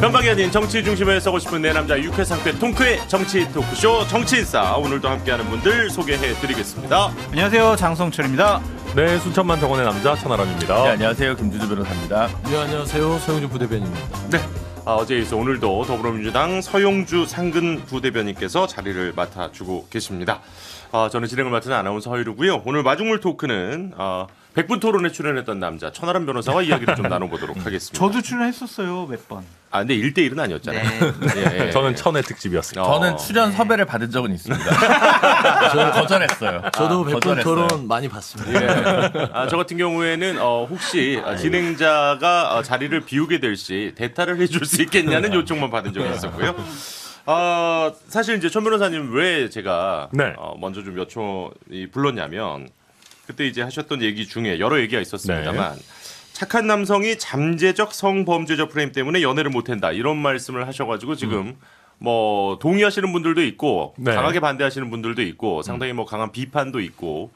변방이 아닌 정치 중심에 서고 싶은 내 남자 유쾌상쾌 통크의 정치 토크쇼 정치인싸 오늘도 함께하는 분들 소개해드리겠습니다. 안녕하세요 장성철입니다. 네, 순천만 정원의 남자 천하람입니다. 네, 안녕하세요. 김주주 변호사입니다. 네, 안녕하세요. 서영준 부대변입니다. 네. 아, 어제 이어 오늘도 더불어민주당 서용주 상근 부대변인께서 자리를 맡아주고 계십니다. 아, 저는 진행을 맡은 아나운서 허이루고요. 오늘 마중물 토크는 아, 백분 토론에 출연했던 남자 천하람 변호사와 이야기를 좀 나눠보도록 하겠습니다. 저도 출연했었어요 몇 번. 아, 근데 1대1은 아니었잖아요. 예, 예. 저는 천의 특집이었습니다. 어. 저는 출연 섭외를 받은 적은 있습니다. 저는 거절했어요. 저도 아, 백분 거절했어요. 토론 많이 봤습니다. 예. 아, 저 같은 경우에는 어, 혹시 아, 진행자가 어, 자리를 비우게 될 시 대타를 해줄 수 있겠냐는 요청만 받은 적이 있었고요. 아, 사실 이제 천 변호사님 왜 제가 네. 어, 먼저 좀 여쭤 이, 불렀냐면 그때 이제 하셨던 얘기 중에 여러 얘기가 있었습니다만 착한 남성이 잠재적 성범죄적 프레임 때문에 연애를 못한다 이런 말씀을 하셔가지고 지금 뭐 동의하시는 분들도 있고 네. 강하게 반대하시는 분들도 있고 상당히 뭐 강한 비판도 있고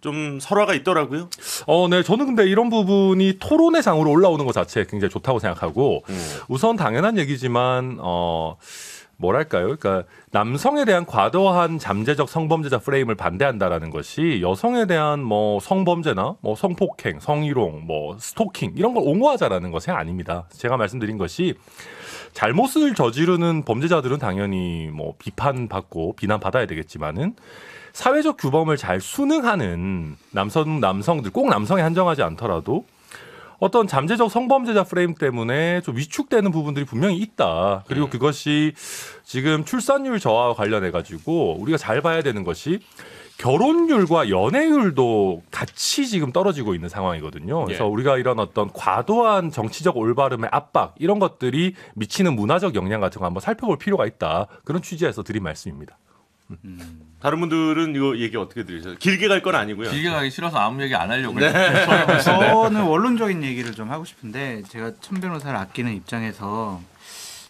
좀 설화가 있더라고요. 어, 네, 저는 근데 이런 부분이 토론의 장으로 올라오는 것 자체에 굉장히 좋다고 생각하고 우선 당연한 얘기지만 어. 뭐랄까요? 그러니까 남성에 대한 과도한 잠재적 성범죄자 프레임을 반대한다라는 것이 여성에 대한 뭐 성범죄나 뭐 성폭행, 성희롱, 뭐 스토킹 이런 걸 옹호하자라는 것이 아닙니다. 제가 말씀드린 것이 잘못을 저지르는 범죄자들은 당연히 뭐 비판받고 비난받아야 되겠지만은 사회적 규범을 잘 순응하는 남성 남성들 꼭 남성에 한정하지 않더라도 어떤 잠재적 성범죄자 프레임 때문에 좀 위축되는 부분들이 분명히 있다. 그리고 그것이 지금 출산율 저하와 관련해 가지고 우리가 잘 봐야 되는 것이 결혼율과 연애율도 같이 지금 떨어지고 있는 상황이거든요. 그래서 예. 우리가 이런 어떤 과도한 정치적 올바름의 압박 이런 것들이 미치는 문화적 영향 같은 거 한번 살펴볼 필요가 있다. 그런 취지에서 드린 말씀입니다. 다른 분들은 이거 얘기 어떻게 들으셨어요? 길게 갈 건 아니고요. 길게 가기 싫어서 아무 얘기 안 하려고 네. 저는 원론적인 얘기를 좀 하고 싶은데 제가 천 변호사를 아끼는 입장에서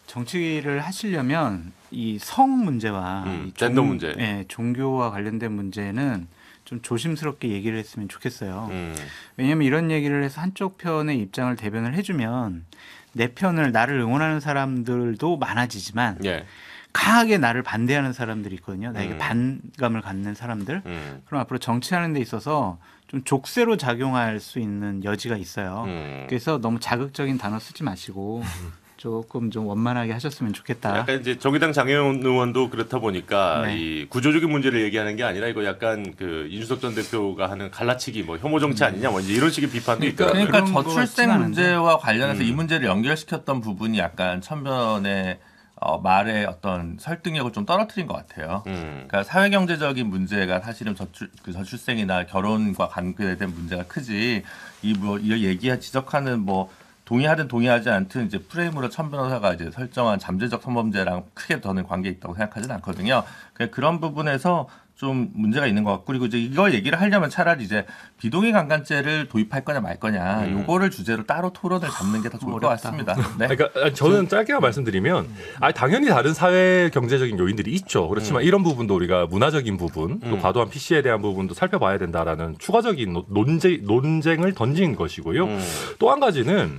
정치를 하시려면 이 성 문제와 음, 이 젠더 문제. 예, 종교와 관련된 문제는 좀 조심스럽게 얘기를 했으면 좋겠어요. 음. 왜냐하면 이런 얘기를 해서 한쪽 편의 입장을 대변을 해주면 내 편을 나를 응원하는 사람들도 많아지지만 예. 강하게 나를 반대하는 사람들이 있거든요. 나에게 음. 반감을 갖는 사람들. 음. 그럼 앞으로 정치하는 데 있어서 좀 족쇄로 작용할 수 있는 여지가 있어요. 음. 그래서 너무 자극적인 단어 쓰지 마시고 조금 좀 원만하게 하셨으면 좋겠다. 약간 이제 정의당 장혜원 의원도 그렇다 보니까 네. 이 구조적인 문제를 얘기하는 게 아니라 이거 약간 그 이준석 전 대표가 하는 갈라치기 뭐 혐오 정치 아니냐 뭐 이제 이런 식의 비판도 있더라고요. 그러니까 그런 것 저출생 문제와 관련해서 음. 이 문제를 연결시켰던 부분이 약간 천변의 어, 말의 어떤 설득력을 좀 떨어뜨린 것 같아요. 음. 그러니까 사회 경제적인 문제가 사실은 저출 그 저출생이나 결혼과 관계된 문제가 크지 이뭐 얘기 지적하는 뭐 동의하든 동의하지 않든 이제 프레임으로 천 변호사가 이제 설정한 잠재적 성범죄랑 크게 저는 관계 있다고 생각하지는 않거든요. 그러니까 그런 부분에서 좀 문제가 있는 것 같고 그리고 이제 이거 얘기를 하려면 차라리 이제 비동의 강간죄를 도입할 거냐 말 거냐 음. 요거를 주제로 따로 토론을 잡는 게 더 좋을 것 같습니다. 네. 그러니까 저는 짧게만 말씀드리면 아 당연히 다른 사회 경제적인 요인들이 있죠. 그렇지만 이런 부분도 우리가 문화적인 부분 또 음. 과도한 PC에 대한 부분도 살펴봐야 된다라는 추가적인 노- 논쟁 논쟁을 던진 것이고요. 음. 또한 가지는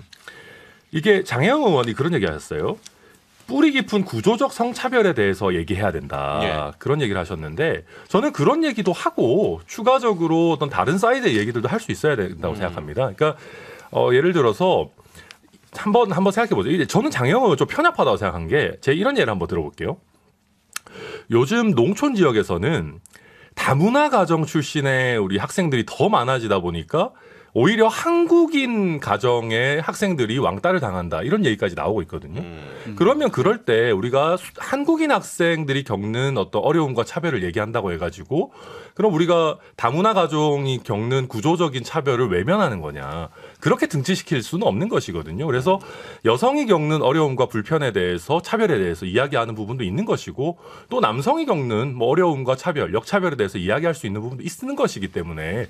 이게 장혜영 의원이 그런 얘기 하셨어요. 뿌리 깊은 구조적 성차별에 대해서 얘기해야 된다. 예. 그런 얘기를 하셨는데 저는 그런 얘기도 하고 추가적으로 어떤 다른 사이드의 얘기들도 할 수 있어야 된다고 음. 생각합니다. 그러니까 어, 예를 들어서 한번 한번 생각해 보죠. 이제 저는 장영은 좀 편협하다고 생각한 게 제 이런 예를 한번 들어볼게요. 요즘 농촌 지역에서는 다문화 가정 출신의 우리 학생들이 더 많아지다 보니까 오히려 한국인 가정의 학생들이 왕따를 당한다 이런 얘기까지 나오고 있거든요. 음. 그러면 그럴 때 우리가 수- 한국인 학생들이 겪는 어떤 어려움과 차별을 얘기한다고 해가지고 그럼 우리가 다문화 가정이 겪는 구조적인 차별을 외면하는 거냐 그렇게 등치시킬 수는 없는 것이거든요. 그래서 여성이 겪는 어려움과 불편에 대해서 차별에 대해서 이야기하는 부분도 있는 것이고 또 남성이 겪는 뭐 어려움과 차별, 역차별에 대해서 이야기할 수 있는 부분도 있는 것이기 때문에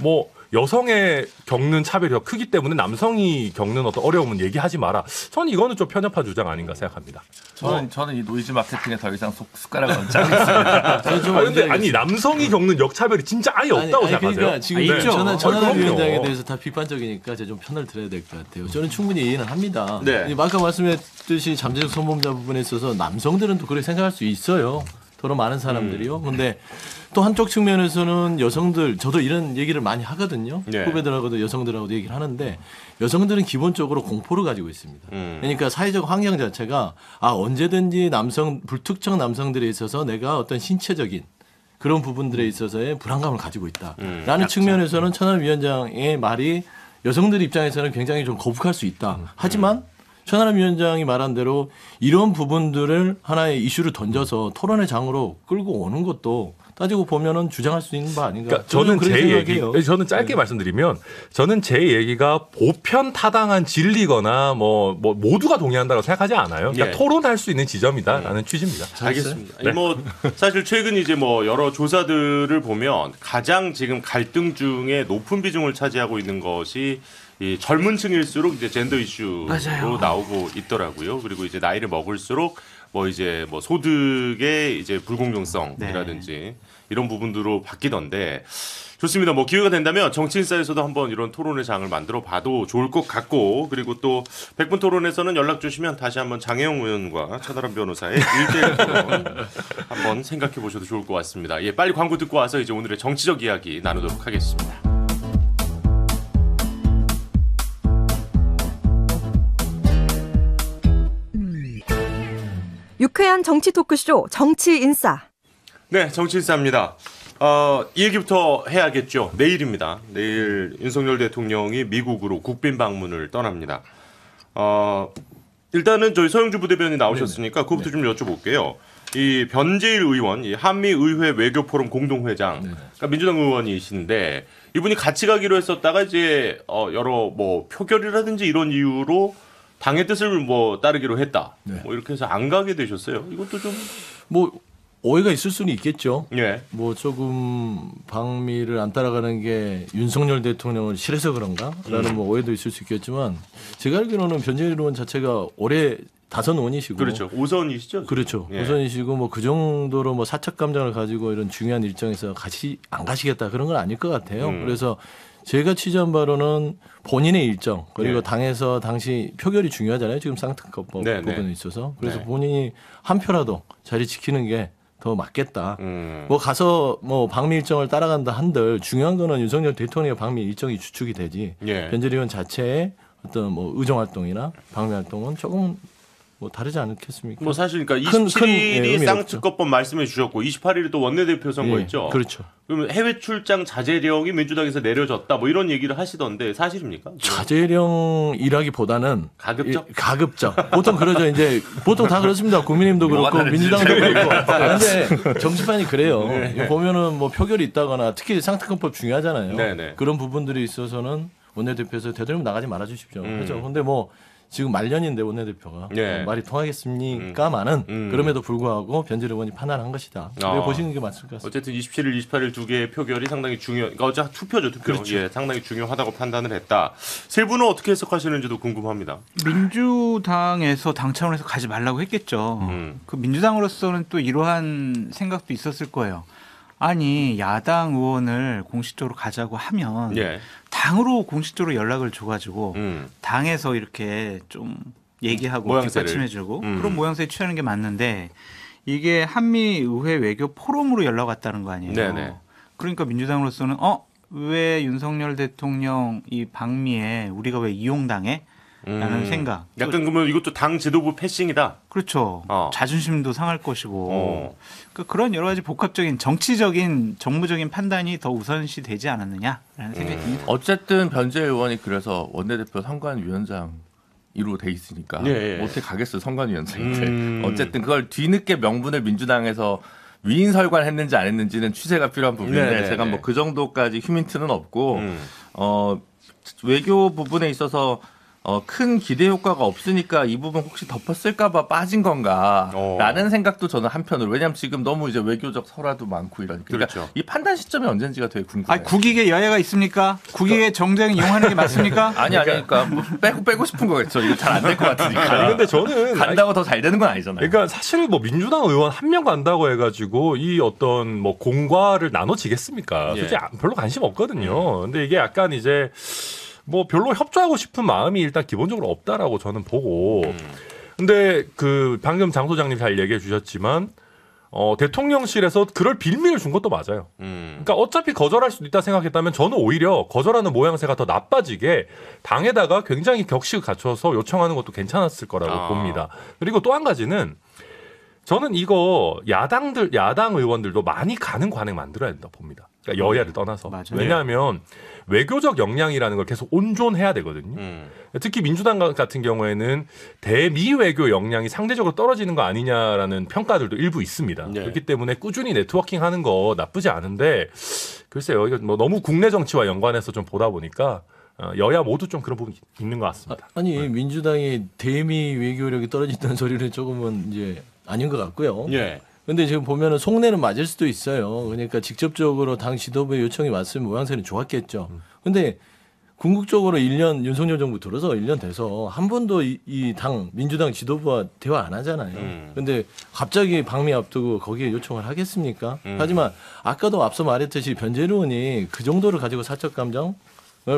뭐 여성의 겪는 차별이 더 크기 때문에 남성이 겪는 어떤 어려움은 얘기하지 마라. 저는 이거는 좀 편협한 주장 아닌가 생각합니다. 저는 저는 이 노이즈 마케팅에 더 이상 속 숟가락을 얹지 않겠습니다. 저는 좀 아, 근데 언제 아니 남성이 겪는 역차별이 진짜 아예 없다고 아니, 아니, 생각하세요? 그러니까 지금 아, 있죠. 저는 아, 전환 그럼요. 위원장에 대해서 다 비판적이니까 제가 좀 편을 들어야 될 것 같아요. 저는 충분히 이해는 합니다. 네. 아까 말씀했듯이 잠재적 성범죄자 부분에 있어서 남성들은 또 그렇게 생각할 수 있어요. 더러 많은 사람들이요. 음. 근데 또 한쪽 측면에서는 여성들 저도 이런 얘기를 많이 하거든요. 네. 후배들하고도 여성들하고도 얘기를 하는데 여성들은 기본적으로 공포를 가지고 있습니다. 음. 그러니까 사회적 환경 자체가 아 언제든지 남성 불특정 남성들에 있어서 내가 어떤 신체적인 그런 부분들에 있어서의 불안감을 가지고 음, 있다라는 측면에서는 천안 위원장의 말이 여성들 입장에서는 굉장히 좀 거북할 수 있다. 음, 하지만 천하람 위원장이 말한 대로 이런 부분들을 하나의 이슈를 던져서 토론의 장으로 끌고 오는 것도 따지고 보면은 주장할 수 있는 바 아닌가. 그러니까 저는 그렇게 제 얘기, 생각해요. 저는 짧게 말씀드리면 저는 제 얘기가 보편 타당한 진리거나 뭐, 뭐 모두가 동의한다고 생각하지 않아요. 그러니까 예. 토론할 수 있는 지점이다라는 취지입니다. 알겠습니다. 아니, 뭐 사실 최근 이제 뭐 여러 조사들을 보면 가장 지금 갈등 중에 높은 비중을 차지하고 있는 것이 이 젊은 층일수록 이제 젠더 이슈로 맞아요. 나오고 있더라고요. 그리고 이제 나이를 먹을수록 뭐 이제 뭐 소득의 이제 불공정성이라든지 이런 부분들로 바뀌던데 좋습니다. 뭐 기회가 된다면 정치인사에서도 한번 이런 토론의 장을 만들어 봐도 좋을 것 같고 그리고 또 백분 토론에서는 연락 주시면 다시 한번 장혜영 의원과 차다란 변호사의 일대일 토론 한번 생각해 보셔도 좋을 것 같습니다. 예, 빨리 광고 듣고 와서 이제 오늘의 정치적 이야기 나누도록 하겠습니다. 유쾌한 정치 토크쇼 정치 인싸. 네, 정치인사입니다. 어, 이 얘기부터 해야겠죠. 내일입니다. 내일 윤석열 대통령이 미국으로 국빈 방문을 떠납니다. 어, 일단은 저희 서영주 부대변인 나오셨으니까 그것부터 좀 여쭤볼게요. 이 변재일 의원, 이 한미의회 외교포럼 공동회장, 그러니까 민주당 의원이신데 이분이 같이 가기로 했었다가 이제 어, 여러 뭐 표결이라든지 이런 이유로 당의 뜻을 뭐 따르기로 했다. 네. 뭐 이렇게 해서 안 가게 되셨어요. 이것도 좀 뭐 오해가 있을 수는 있겠죠. 예. 뭐 조금 방미를 안 따라가는 게 윤석열 대통령을 싫어서 그런가라는 음. 뭐 오해도 있을 수 있겠지만 제가 알기로는 변재일 의원 자체가 올해 다선 의원이시고 그렇죠. 오선이시죠? 그렇죠. 예. 우선이시고 뭐 그 정도로 뭐 사적 감정을 가지고 이런 중요한 일정에서 같이 안 가시겠다 그런 건 아닐 것 같아요. 음. 그래서 제가 취재한 바로는 본인의 일정 그리고 예. 당에서 당시 표결이 중요하잖아요. 지금 쌍특검법 네, 네. 부분에 있어서 그래서 네. 본인이 한 표라도 자리 지키는 게 더 맞겠다. 음. 뭐 가서 뭐 방미 일정을 따라간다 한들 중요한 거는 윤석열 대통령의 방미 일정이 주축이 되지 예. 변재리 의원 자체의 어떤 뭐 의정 활동이나 방미 활동은 조금 뭐 다르지 않겠습니까? 뭐 사실 그러니까 큰- 큰, 예, 27일이 의미가 쌍특검법 말씀해 주셨고 28일이 또 원내대표 선거 예, 있죠. 그렇죠. 그러면 해외 출장 자제령이 민주당에서 내려졌다 뭐 이런 얘기를 하시던데 사실입니까? 자제령이라기보다는 가급적? 이- 가급적. 보통 그러죠. 이제 보통 다 그렇습니다. 국민의힘도 뭐가 그렇고 민주당도 잘 그렇고. 근데 정치판이 그래요. 네. 보면은 뭐 표결이 있다거나 특히 상특검법 중요하잖아요. 네 네. 그런 부분들이 있어서는 원내대표에서 되도록 나가지 말아 주십시오. 음. 그렇죠. 근데 뭐 지금 말년인데 원내대표가 네. 말이 통하겠습니까마는 음. 그럼에도 불구하고 변질 의원이 판단한 것이다. 아. 네, 보시는 게 맞을 것 같습니다. 어쨌든 27일, 28일 두 개의 표결이 상당히 중요. 그러니까 어제 투표죠, 투표. 그렇죠. 예, 상당히 중요하다고 판단을 했다. 세 분은 어떻게 해석하시는지도 궁금합니다. 민주당에서 당 차원에서 가지 말라고 했겠죠. 음. 그 민주당으로서는 또 이러한 생각도 있었을 거예요. 아니 야당 의원을 공식적으로 가자고 하면 예. 당으로 공식적으로 연락을 줘가지고 음. 당에서 이렇게 좀 얘기하고. 뒷받침해주고 음. 그런 모양새 취하는 게 맞는데 이게 한미 의회 외교 포럼으로 연락 왔다는 거 아니에요. 네네. 그러니까 민주당으로서는 어 왜 윤석열 대통령 이 방미에 우리가 왜 이용당해? 라는 음. 생각. 약간 그러면 이것도 당 지도부 패싱이다. 그렇죠. 어. 자존심도 상할 것이고 어. 그 그런 여러 가지 복합적인 정치적인 정무적인 판단이 더 우선시 되지 않았느냐라는 생각이 음. 듭니다. 어쨌든 변재 의원이 그래서 원내대표 선관위원장으로 돼 있으니까 예, 예. 못해 가겠어요 선관위원장인데 음. 어쨌든 그걸 뒤늦게 명분을 민주당에서 위인 설관했는지 안 했는지는 취재가 필요한 부분인데 네, 네, 제가 네. 뭐그 정도까지 휴민트는 없고 음. 어 외교 부분에 있어서 어, 큰 기대 효과가 없으니까 이 부분 혹시 덮었을까봐 빠진 건가라는 어. 생각도 저는 한편으로 왜냐하면 지금 너무 이제 외교적 설화도 많고 이러니까 그러니까 그렇죠. 이 판단 시점이 언젠지가 되게 궁금해요. 아 국익에 여야가 있습니까? 국익의 정쟁 이용하는 게 맞습니까? 아니 아니 그러니까 뭐 빼고 빼고 싶은 거겠죠. 이거 잘 안 될 것 같으니까. 아니 근데 저는 간다고 더 잘 되는 건 아니잖아요. 그러니까 사실 뭐 민주당 의원 한 명 간다고 해가지고 이 어떤 뭐 공과를 나눠지겠습니까? 예. 솔직히 안- 별로 관심 없거든요. 근데 이게 약간 이제 뭐 별로 협조하고 싶은 마음이 일단 기본적으로 없다라고 저는 보고. 근데 그 방금 장 소장님 잘 얘기해 주셨지만 어 대통령실에서 그럴 빌미를 준 것도 맞아요. 음. 그러니까 어차피 거절할 수도 있다 생각했다면 저는 오히려 거절하는 모양새가 더 나빠지게 당에다가 굉장히 격식을 갖춰서 요청하는 것도 괜찮았을 거라고 아. 봅니다. 그리고 또 한 가지는 저는 이거 야당들 야당 의원들도 많이 가는 관행 만들어야 된다 고 봅니다. 그러니까 여야를 떠나서 맞아요. 왜냐하면 외교적 역량이라는 걸 계속 온존해야 되거든요. 음. 특히 민주당 같은 경우에는 대미 외교 역량이 상대적으로 떨어지는 거 아니냐라는 평가들도 일부 있습니다. 네. 그렇기 때문에 꾸준히 네트워킹 하는 거 나쁘지 않은데 글쎄요, 이거 뭐 너무 국내 정치와 연관해서 좀 보다 보니까 어, 여야 모두 좀 그런 부분이 있는 것 같습니다. 아니 민주당이 대미 외교력이 떨어진다는 소리는 조금은 이제 아닌 것 같고요. 예. 근데 지금 보면은 속내는 맞을 수도 있어요. 그러니까 직접적으로 당 지도부의 요청이 왔으면 모양새는 좋았겠죠. 근데 궁극적으로 1년 윤석열 정부 들어서 1년 돼서 한 번도 이당 민주당 지도부와 대화 안 하잖아요. 음. 근데 갑자기 방미 앞두고 거기에 요청을 하겠습니까? 음. 하지만 아까도 앞서 말했듯이 변재료 의원이 그 정도를 가지고 사적 감정을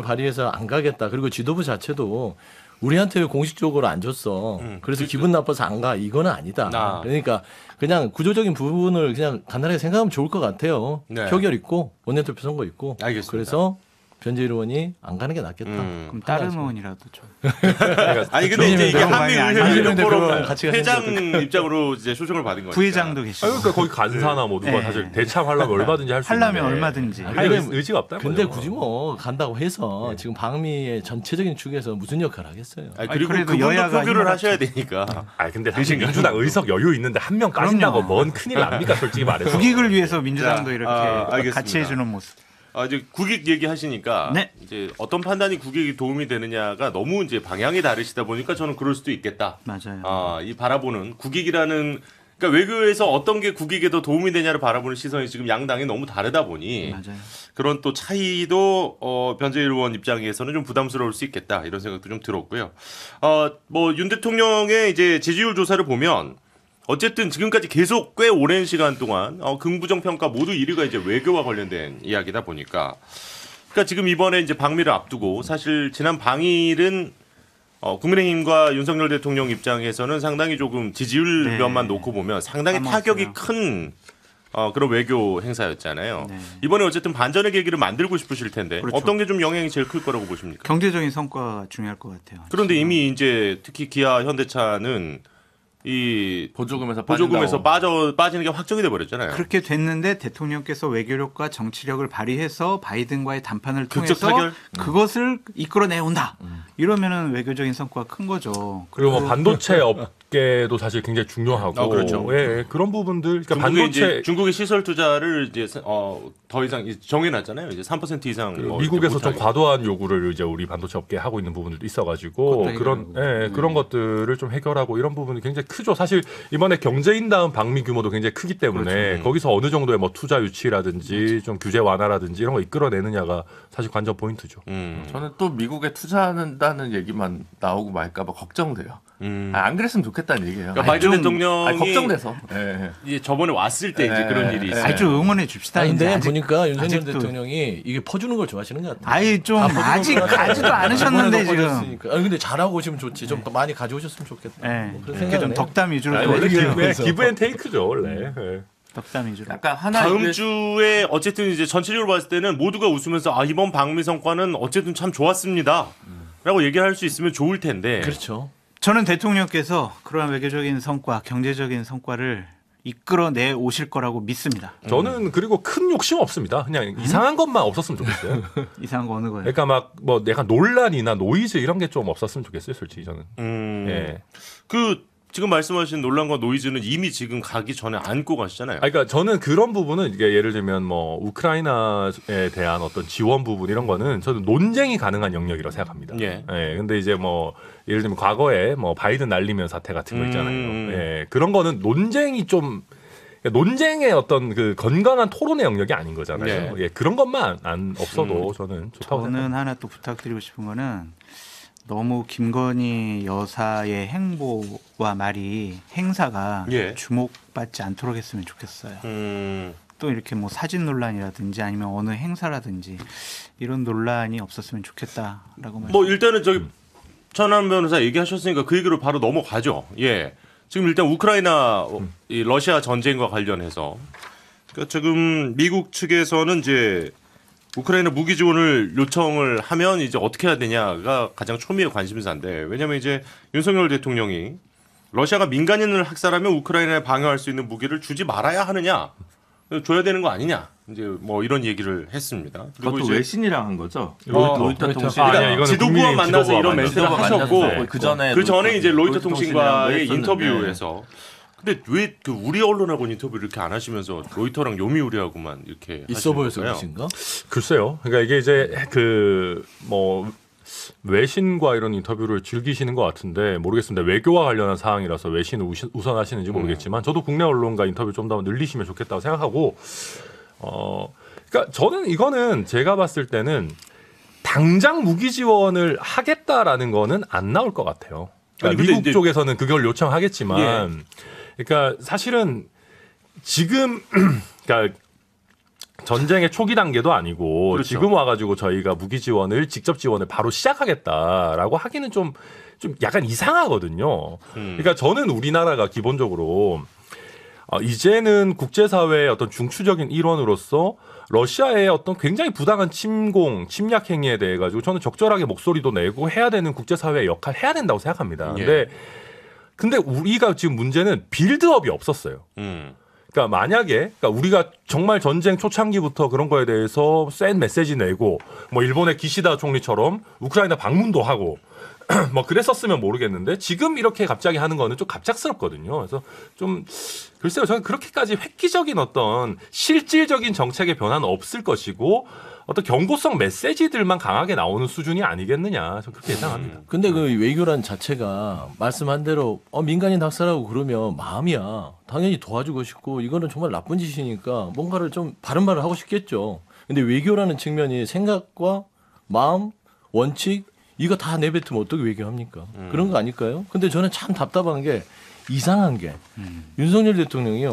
발휘해서 안 가겠다. 그리고 지도부 자체도 우리한테 왜 공식적으로 안 줬어. 음. 그래서 기분 나빠서 안 가. 이거는 아니다. 아. 그러니까 그냥 구조적인 부분을 그냥 간단하게 생각하면 좋을 것 같아요. 네. 표결 있고 원내투표 선거 있고. 알겠습니다. 그래서 변재일 의원이 안 가는 게 낫겠다. 음. 그럼 다른 의원이라도 좀. 아니 근데 이제 이게 한미 아니야. 의회 아니, 포럼 회장 입장으로 이제 초청을 받은 거니까. 부회장도 아, 계시고. 그러니까 거기 간사나 뭐 누가 네. 사실 대참하려면 얼마든지 할 수 있는데 하려면 얼마든지. 아니, 의- 의지가 없다. 근데 굳이 뭐 간다고 해서 지금 방미의 전체적인 축에서 무슨 역할을 하겠어요. 아니, 그리고 그래도 그분도 여야가 표결을 하셔야 되니까. 아 근데 사실 민주당 의석 여유 있는데 한 명 까진다고. 뭔 큰일 납니까 솔직히 말해서. 국익을 위해서 민주당도 자, 이렇게 아. 같이 해주는 모습. 아, 이제 국익 얘기하시니까 네. 이제 어떤 판단이 국익이 도움이 되느냐가 너무 이제 방향이 다르시다 보니까 저는 그럴 수도 있겠다. 맞아요. 아, 이 바라보는 국익이라는 그러니까 외교에서 어떤 게 국익에 더 도움이 되냐를 바라보는 시선이 지금 양당이 너무 다르다 보니 맞아요. 그런 또 차이도 어, 변재일 의원 입장에서는 좀 부담스러울 수 있겠다 이런 생각도 좀 들었고요. 어, 뭐 윤 대통령의 이제 지지율 조사를 보면 어쨌든 지금까지 계속 꽤 오랜 시간 동안 어, 긍부정 평가 모두 1위가 이제 외교와 관련된 이야기다 보니까 그러니까 지금 이번에 이제 방미를 앞두고 사실 지난 방일은 어, 국민의힘과 윤석열 대통령 입장에서는 상당히 조금 지지율 네. 면만 놓고 보면 상당히. 타격이 큰 어, 그런 외교 행사였잖아요. 네. 이번에 어쨌든 반전의 계기를 만들고 싶으실 텐데 그렇죠. 어떤 게 좀 영향이 제일 클 거라고 보십니까? 경제적인 성과가 중요할 것 같아요. 그런데 이미 이제 특히 기아 현대차는 이 보조금에서 보조금에서. 빠져 빠지는 게 확정이 돼 버렸잖아요. 그렇게 됐는데 대통령께서 외교력과 정치력을 발휘해서 바이든과의 담판을 통해서 타결? 그것을 이끌어내 온다. 이러면은 외교적인 성과가 큰 거죠. 그리고 뭐 반도체 업 계도 사실 굉장히 중요하고 어, 그렇죠. 예, 예, 그런 부분들 그러니까 중국의 반도체 이제 중국의 시설 투자를 이제 어, 더 이상 이제 정해놨잖아요. 이제 3% 이상 뭐 미국에서 좀. 과도한 요구를 이제 우리 반도체 업계 에 하고 있는 부분들도 있어가지고 그런. 예, 그런 것들을 좀 해결하고 이런 부분이 굉장히 크죠. 사실 이번에 경제인 다음 방미 규모도 굉장히 크기 때문에 그렇죠. 거기서 어느 정도의 뭐 투자 유치라든지 좀 규제 완화라든지 이런 거 이끌어내느냐가 사실 관전 포인트죠. 음. 저는 또 미국에 투자한다는 얘기만 나오고 말까봐 걱정돼요. 음. 아, 안 그랬으면 좋겠다는 얘기예요. 그러니까 아니, 바이든 좀- 대통령이 아니, 걱정돼서. 예, 예. 이제 저번에 왔을 때 이제 네. 그런 일이 있어요. 아니 좀 응원해 줍시다. 아니, 이제 근데 아직- 보니까 윤석열 아직도- 대통령이 이게 퍼주는 걸 좋아하시는 것 같아요. 아이 좀 아직 걸 가지도 않으셨는데 지금. 아니 근데 잘하고 오시면 좋지. 좀 많이 가져오셨으면 좋겠다. 예. 뭐 그런 이렇게 좀. 덕담 위주로 아니, 원래 해주세요. give, give and take죠 원래. 예. 덕담 위주로. 약간 하나 다음 이게- 주에 어쨌든 이제 전체적으로 봤을 때는 모두가 웃으면서 아 이번 방미 성과는 어쨌든 참 좋았습니다. 라고 얘기할 수 있으면 좋을 텐데. 그렇죠. 저는 대통령께서 그러한 외교적인 성과, 경제적인 성과를 이끌어내 오실 거라고 믿습니다. 저는 그리고 큰 욕심 없습니다. 그냥 이상한 것만 없었으면 좋겠어요. 이상한 거 어느 거예요? 그러니까 막 뭐 내가 논란이나 노이즈 이런 게 좀 없었으면 좋겠어요, 솔직히 저는. 음. 예. 그 지금 말씀하신 논란과 노이즈는 이미 지금 가기 전에 안고 가시잖아요. 아, 그러니까 저는 그런 부분은 이게 예를 들면 뭐 우크라이나에 대한 어떤 지원 부분 이런 거는 저는 논쟁이 가능한 영역이라고 생각합니다. 예. 근데 이제 뭐 예를 들면 과거에 뭐 바이든 날리면 사태 같은 거 있잖아요. 음. 예. 그런 거는 논쟁이 좀 논쟁의 어떤 그 건강한 토론의 영역이 아닌 거잖아요. 예. 예. 그런 것만 안 없어도 음. 저는 좋다고 저는 생각합니다. 하나 또 부탁드리고 싶은 거는 너무 김건희 여사의 행보와 말이 행사가 예. 주목받지 않도록 했으면 좋겠어요. 음, 또 이렇게 뭐 사진 논란이라든지 아니면 어느 행사라든지 이런 논란이 없었으면 좋겠다라고 말. 뭐 일단은 저기 천안 변호사 얘기하셨으니까 그 얘기로 바로 넘어가죠. 예. 지금 일단 우크라이나 어, 이 러시아 전쟁과 관련해서 그러니까 지금 미국 측에서는 이제 우크라이나 무기 지원을 요청을 하면 이제 어떻게 해야 되냐가 가장 초미의 관심사인데 왜냐하면 이제 윤석열 대통령이 러시아가 민간인을 학살하면 우크라이나에 방어할 수 있는 무기를 주지 말아야 하느냐 줘야 되는 거 아니냐 이제 뭐 이런 얘기를 했습니다. 그리고 그것도 이제 외신이랑 한 거죠. 어, 로이터 로이터. 통신. 아, 그러니까 아니야, 이거는 지도부와 만나서 지도부와 이런 만나서. 멘트를 하셨고. 그 전에 그 전에 이제 로이터 로이터 통신과의 인터뷰에서 근데 왜 그 우리 언론하고는 인터뷰를 이렇게 안 하시면서 로이터랑 요미우리하고만 이렇게 있어 보여서? 그러신가? 글쎄요. 그러니까 이게 이제 그 뭐 외신과 이런 인터뷰를 즐기시는 것 같은데 모르겠습니다. 외교와 관련한 사항이라서 외신을 우선하시는지 모르겠지만 저도 국내 언론과 인터뷰 좀 더 늘리시면 좋겠다고 생각하고 어 그러니까 저는 이거는 제가 봤을 때는 당장 무기 지원을 하겠다라는 거는 안 나올 것 같아요. 그러니까 아니, 미국 쪽에서는 그걸 요청하겠지만 그러니까 사실은 지금 그러니까 전쟁의 초기 단계도 아니고 그렇죠. 지금 와가지고 저희가 무기 지원을 직접 지원을 바로 시작하겠다라고 하기는 좀 좀 약간 이상하거든요. 음. 그러니까 저는 우리나라가 기본적으로 어, 이제는 국제사회의 어떤 중추적인 일원으로서 러시아의 어떤 굉장히 부당한 침공, 침략 행위에 대해 가지고 저는 적절하게 목소리도 내고 해야 되는 국제사회의 역할 해야 된다고 생각합니다. 예. 근데 근데 우리가 지금 문제는 빌드업이 없었어요. 음. 그러니까 만약에 그러니까 우리가 정말 전쟁 초창기부터 그런 거에 대해서 센 메시지 내고 뭐 일본의 기시다 총리처럼 우크라이나 방문도 하고 뭐 그랬었으면 모르겠는데 지금 이렇게 갑자기 하는 거는 좀 갑작스럽거든요. 그래서 좀 글쎄요, 저는 그렇게까지 획기적인 어떤 실질적인 정책의 변화는 없을 것이고 어떤 경고성 메시지들만 강하게 나오는 수준이 아니겠느냐, 저는 그렇게 예상합니다. 근데 그 외교란 자체가 말씀한 대로 어, 민간인 학살하고 그러면 마음이야. 당연히 도와주고 싶고 이거는 정말 나쁜 짓이니까 뭔가를 좀 바른 말을 하고 싶겠죠. 근데 외교라는 측면이 생각과 마음, 원칙 이거 다 내뱉으면 어떻게 외교합니까? 그런 거 아닐까요? 근데 저는 참 답답한 게 이상한 게 윤석열 대통령이요.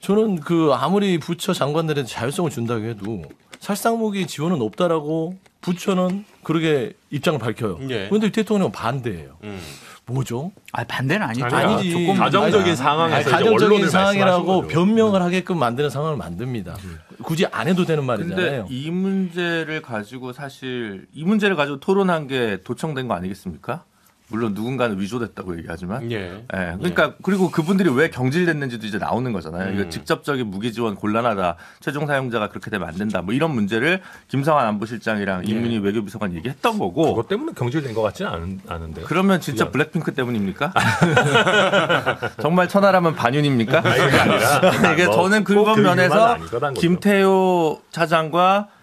저는 그 아무리 부처 장관들한테 자율성을 준다고 해도 살상무기 지원은 없다라고 부처는 그렇게 입장을 밝혀요. 예. 그런데 대통령은 반대예요. 음. 뭐죠? 아 반대는 아니죠. 아니지. 조금 가정적인 상황에서 가정적인 언론을 상황이라고. 변명을 하게끔 만드는 상황을 만듭니다. 굳이 안 해도 되는 말이잖아요. 이 문제를 가지고 사실 이 문제를 가지고 토론한 게 도청된 거 아니겠습니까? 물론 누군가는 위조됐다고 얘기하지만 예. 예, 그러니까 그리고 그분들이 왜 경질됐는지도 이제 나오는 거잖아요. 음. 이거 직접적인 무기 지원 곤란하다. 최종 사용자가 그렇게 되면 안 된다. 뭐 이런 문제를 김성환 안보실장이랑 예. 이민희 외교비서관 얘기했던 거고. 그것 때문에 경질된 것 같지는 않은, 않은데요. 그러면 진짜 블랙핑크 때문입니까? 정말 천하라면 반윤입니까? 이게 뭐 저는 꼭 그런 그 면에서. 김태호 차장과 저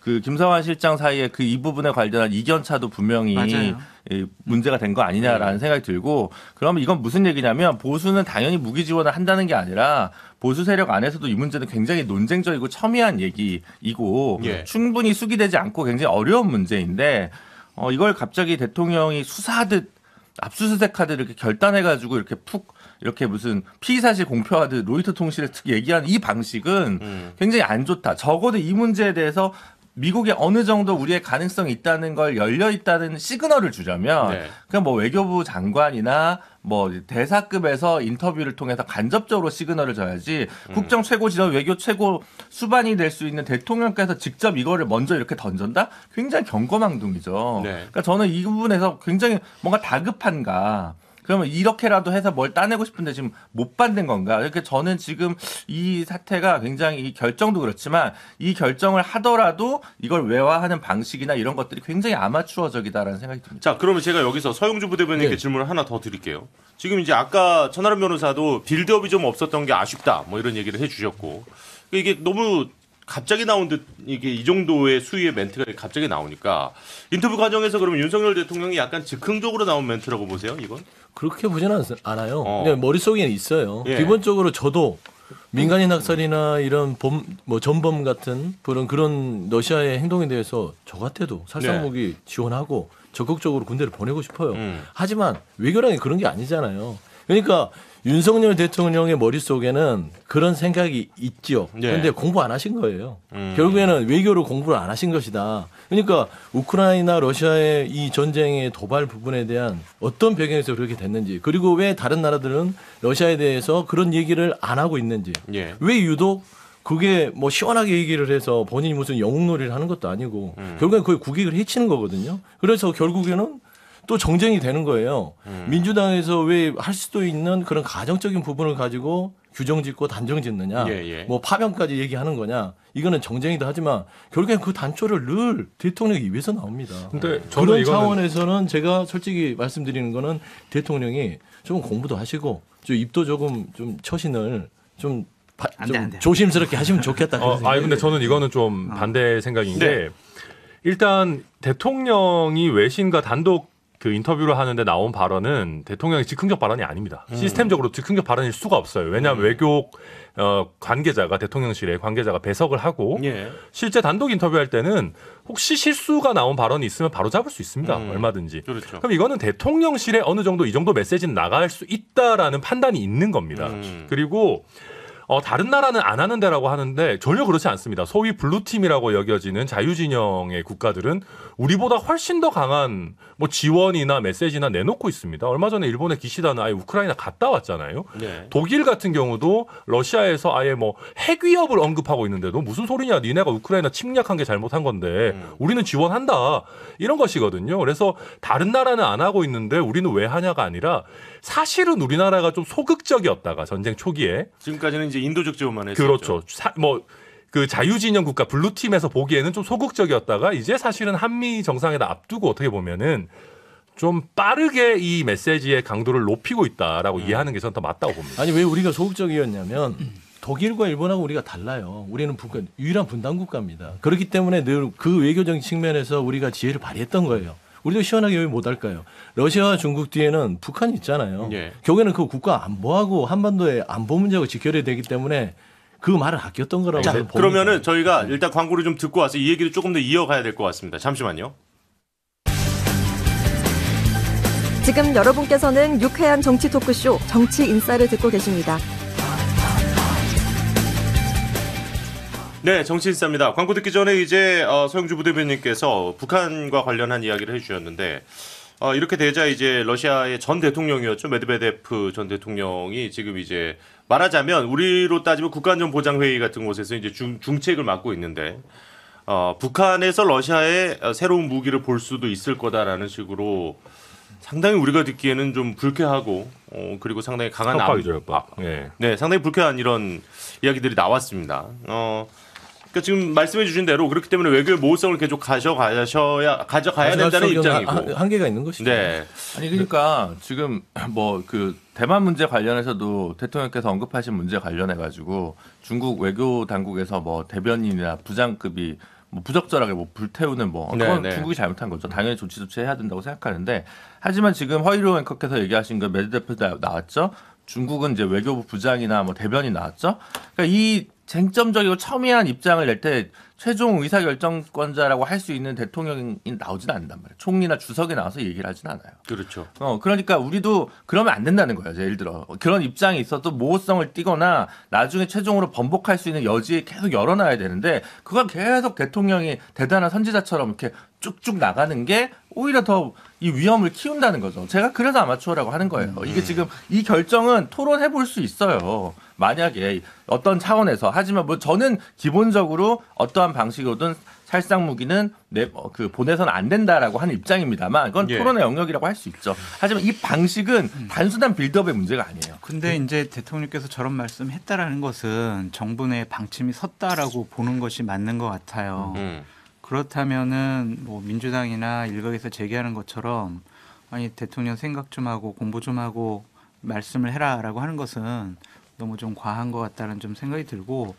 그 김성환 실장 사이에 그 이 부분에 관련한 이견차도 분명히 맞아요. 이 문제가 된 거 아니냐라는 생각이 들고 그러면 이건 무슨 얘기냐면 보수는 당연히 무기 지원을 한다는 게 아니라 보수 세력 안에서도 이 문제는 굉장히 논쟁적이고 첨예한 얘기이고 예. 충분히 수기되지 않고 굉장히 어려운 문제인데 어 이걸 갑자기 대통령이 수사하듯 압수수색 하듯 이렇게 결단해 가지고 이렇게 푹 이렇게 무슨 피의 사실 공표하듯 로이터 통신에 특히 얘기하는 이 방식은 음. 굉장히 안 좋다. 적어도 이 문제에 대해서 미국에 어느 정도 우리의 가능성이 있다는 걸 열려 있다는 시그널을 주려면 네. 그냥 뭐 외교부 장관이나 뭐 대사급에서 인터뷰를 통해서 간접적으로 시그널을 줘야지 음. 국정 최고 지도 외교 최고 수반이 될 수 있는 대통령께서 직접 이거를 먼저 이렇게 던전다? 굉장히 경거망동이죠. 네. 그러니까 저는 이 부분에서 굉장히 뭔가 다급한가. 그러면 이렇게라도 해서 뭘 따내고 싶은데 지금 못 받는 건가? 그러니까 저는 지금 이 사태가 굉장히 이 결정도 그렇지만 이 결정을 하더라도 이걸 외화하는 방식이나 이런 것들이 굉장히 아마추어적이다라는 생각이 듭니다. 자, 그러면 제가 여기서 서용주 부대변인께 네. 질문을 하나 더 드릴게요. 지금 이제 아까 천하람 변호사도 빌드업이 좀 없었던 게 아쉽다, 뭐 이런 얘기를 해 주셨고 이게 너무 갑자기 나온 듯 이게 이 정도의 수위의 멘트가 갑자기 나오니까 인터뷰 과정에서 그러면 윤석열 대통령이 약간 즉흥적으로 나온 멘트라고 보세요, 이건? 그렇게 보지는 않- 않아요. 어. 그냥 머릿속에는 있어요. 예. 기본적으로 저도 민간인 낙살이나 이런 범, 뭐 전범 같은 그런 그런 러시아의 행동에 대해서 저 같아도 살상무기 지원하고 적극적으로 군대를 보내고 싶어요. 음. 하지만 외교랑이 그런 게 아니잖아요. 그러니까 윤석열 대통령의 머릿속에는 그런 생각이 있지요. 네. 그런데 공부 안 하신 거예요. 음. 결국에는 외교로 공부를 안 하신 것이다. 그러니까 우크라이나 러시아의 이 전쟁의 도발 부분에 대한 어떤 배경에서 그렇게 됐는지 그리고 왜 다른 나라들은 러시아에 대해서 그런 얘기를 안 하고 있는지 예. 왜 유독 그게 뭐 시원하게 얘기를 해서 본인이 무슨 영웅놀이를 하는 것도 아니고 음. 결국엔 그게 국익을 해치는 거거든요. 그래서 결국에는 또 정쟁이 되는 거예요. 음. 민주당에서 왜 할 수도 있는 그런 가정적인 부분을 가지고 규정 짓고 단정 짓느냐, 예, 예. 뭐 파병까지 얘기하는 거냐, 이거는 정쟁이다 하지만 결국엔 그 단초를 늘 대통령이 입에서 나옵니다. 근데 저는 그런 차원에서는 제가 솔직히 말씀드리는 거는 대통령이 좀 공부도 하시고 좀 입도 조금 좀 처신을 좀, 바- 안 돼, 좀안 돼. 조심스럽게 하시면 좋겠다. 그런 어, 아니 근데. 저는 이거는 좀 반대 생각인 네. 게 일단 대통령이 외신과 단독 그 인터뷰를 하는데 나온 발언은 대통령의 즉흥적 발언이 아닙니다. 시스템적으로 즉흥적 발언일 수가 없어요. 왜냐하면 외교 어, 관계자가 대통령실에 관계자가 배석을 하고 예. 실제 단독 인터뷰할 때는 혹시 실수가 나온 발언이 있으면 바로 잡을 수 있습니다. 음. 얼마든지. 그렇죠. 그럼 이거는 대통령실에 어느 정도 이 정도 메시지는 나갈 수 있다라는 판단이 있는 겁니다. 음. 그리고 어, 다른 나라는 안 하는 데라고 하는데 전혀 그렇지 않습니다. 소위 blue team이라고 여겨지는 자유진영의 국가들은 우리보다 훨씬 더 강한 뭐 지원이나 메시지나 내놓고 있습니다. 얼마 전에 일본의 기시다는 아예 우크라이나 갔다 왔잖아요. 네. 독일 같은 경우도 러시아에서 아예 뭐 핵 위협을 언급하고 있는데도 무슨 소리냐 니네가 우크라이나 침략한 게 잘못한 건데 음. 우리는 지원한다 이런 것이거든요. 그래서 다른 나라는 안 하고 있는데 우리는 왜 하냐가 아니라 사실은 우리나라가 좀 소극적이었다가 전쟁 초기에 지금까지는 이제 인도적 지원만 했었죠. 그렇죠. 뭐그 자유진영 국가 블루팀에서 보기에는 좀 소극적이었다가 이제 사실은 한미 정상회담 앞두고 어떻게 보면은 좀 빠르게 이 메시지의 강도를 높이고 있다라고 음. 이해하는 게 저는 더 맞다고 봅니다. 아니 왜 우리가 소극적이었냐면 독일과 일본하고 우리가 달라요. 우리는 북한 유일한 분단 국가입니다. 그렇기 때문에 늘 그 외교적인 측면에서 우리가 지혜를 발휘했던 거예요. 우리도 시원하게 왜 못할까요? 러시아와 중국 뒤에는 북한이 있잖아요. 예. 결국에는 그 국가 안보하고 한반도의 안보 문제가 직결이 되기 때문에 그 말을 아꼈던 거라고 자. 그러면은 저희가 일단 광고를 좀 듣고 와서 이 얘기를 조금 더 이어가야 될 것 같습니다. 잠시만요. 지금 여러분께서는 유쾌한 정치 토크쇼 정치 인싸를 듣고 계십니다. 네, 정치인싸입니다. 광고 듣기 전에 이제 어, 서영주 부대변인께서 북한과 관련한 이야기를 해주셨는데 어, 이렇게 되자 이제 러시아의 전 대통령이었죠 메드베데프 전 대통령이 지금 이제 말하자면 우리로 따지면 국가안전 보장 회의 같은 곳에서 이제 중, 중책을 맡고 있는데 어, 북한에서 러시아의 어, 새로운 무기를 볼 수도 있을 거다라는 식으로 상당히 우리가 듣기에는 좀 불쾌하고 어, 그리고 상당히 강한 압- 협박이죠, 협박. 예. 네, 상당히 불쾌한 이런 이야기들이 나왔습니다. 어, 그러니까 지금 말씀해 주신 대로 그렇기 때문에 외교의 모호성을 계속 가져가셔야 가져가야 된다는 입장이고. 한- 한계가 있는 것이죠. 네, 아니 그러니까 지금 뭐 그 대만 문제 관련해서도 대통령께서 언급하신 문제 관련해 가지고 중국 외교 당국에서 뭐 대변인이나 부장급이 뭐 부적절하게 뭐 불태우는 뭐 네, 그건 네. 중국이 잘못한 거죠. 당연히 조치 조치해야 된다고 생각하는데 하지만 지금 허이로 앵커께서 얘기하신 그 메드데프 나왔죠. 중국은 이제 외교부 부장이나 뭐 대변인 나왔죠. 그러니까 이 쟁점적이고 첨예한 입장을 낼 때 최종 의사결정권자라고 할 수 있는 대통령이 나오진 않는단 말이에요. 총리나 주석이 나와서 얘기를 하진 않아요. 그렇죠. 어, 그러니까 우리도 그러면 안 된다는 거예요. 예를 들어. 그런 입장이 있어도 모호성을 띠거나 나중에 최종으로 번복할 수 있는 여지 계속 열어놔야 되는데 그걸 계속 대통령이 대단한 선지자처럼 이렇게 쭉쭉 나가는 게 오히려 더 이 위험을 키운다는 거죠. 제가 그래서 아마추어라고 하는 거예요. 이게 지금 이 결정은 토론해 볼 수 있어요. 만약에 어떤 차원에서 하지만 뭐 저는 기본적으로 어떠한 방식으로든 살상 무기는 내, 어, 그 보내서는 안 된다라고 하는 입장입니다만 그건 예. 토론의 영역이라고 할 수 있죠. 하지만 이 방식은 단순한 빌드업의 문제가 아니에요. 근데 이제 대통령께서 저런 말씀했다라는 것은 정부 내 방침이 섰다라고 보는 것이 맞는 것 같아요. 음. 그렇다면은 뭐 민주당이나 일각에서 제기하는 것처럼 아니 대통령 생각 좀 하고 공부 좀 하고 말씀을 해라라고 하는 것은 너무 좀 과한 것 같다는 좀 생각이 들고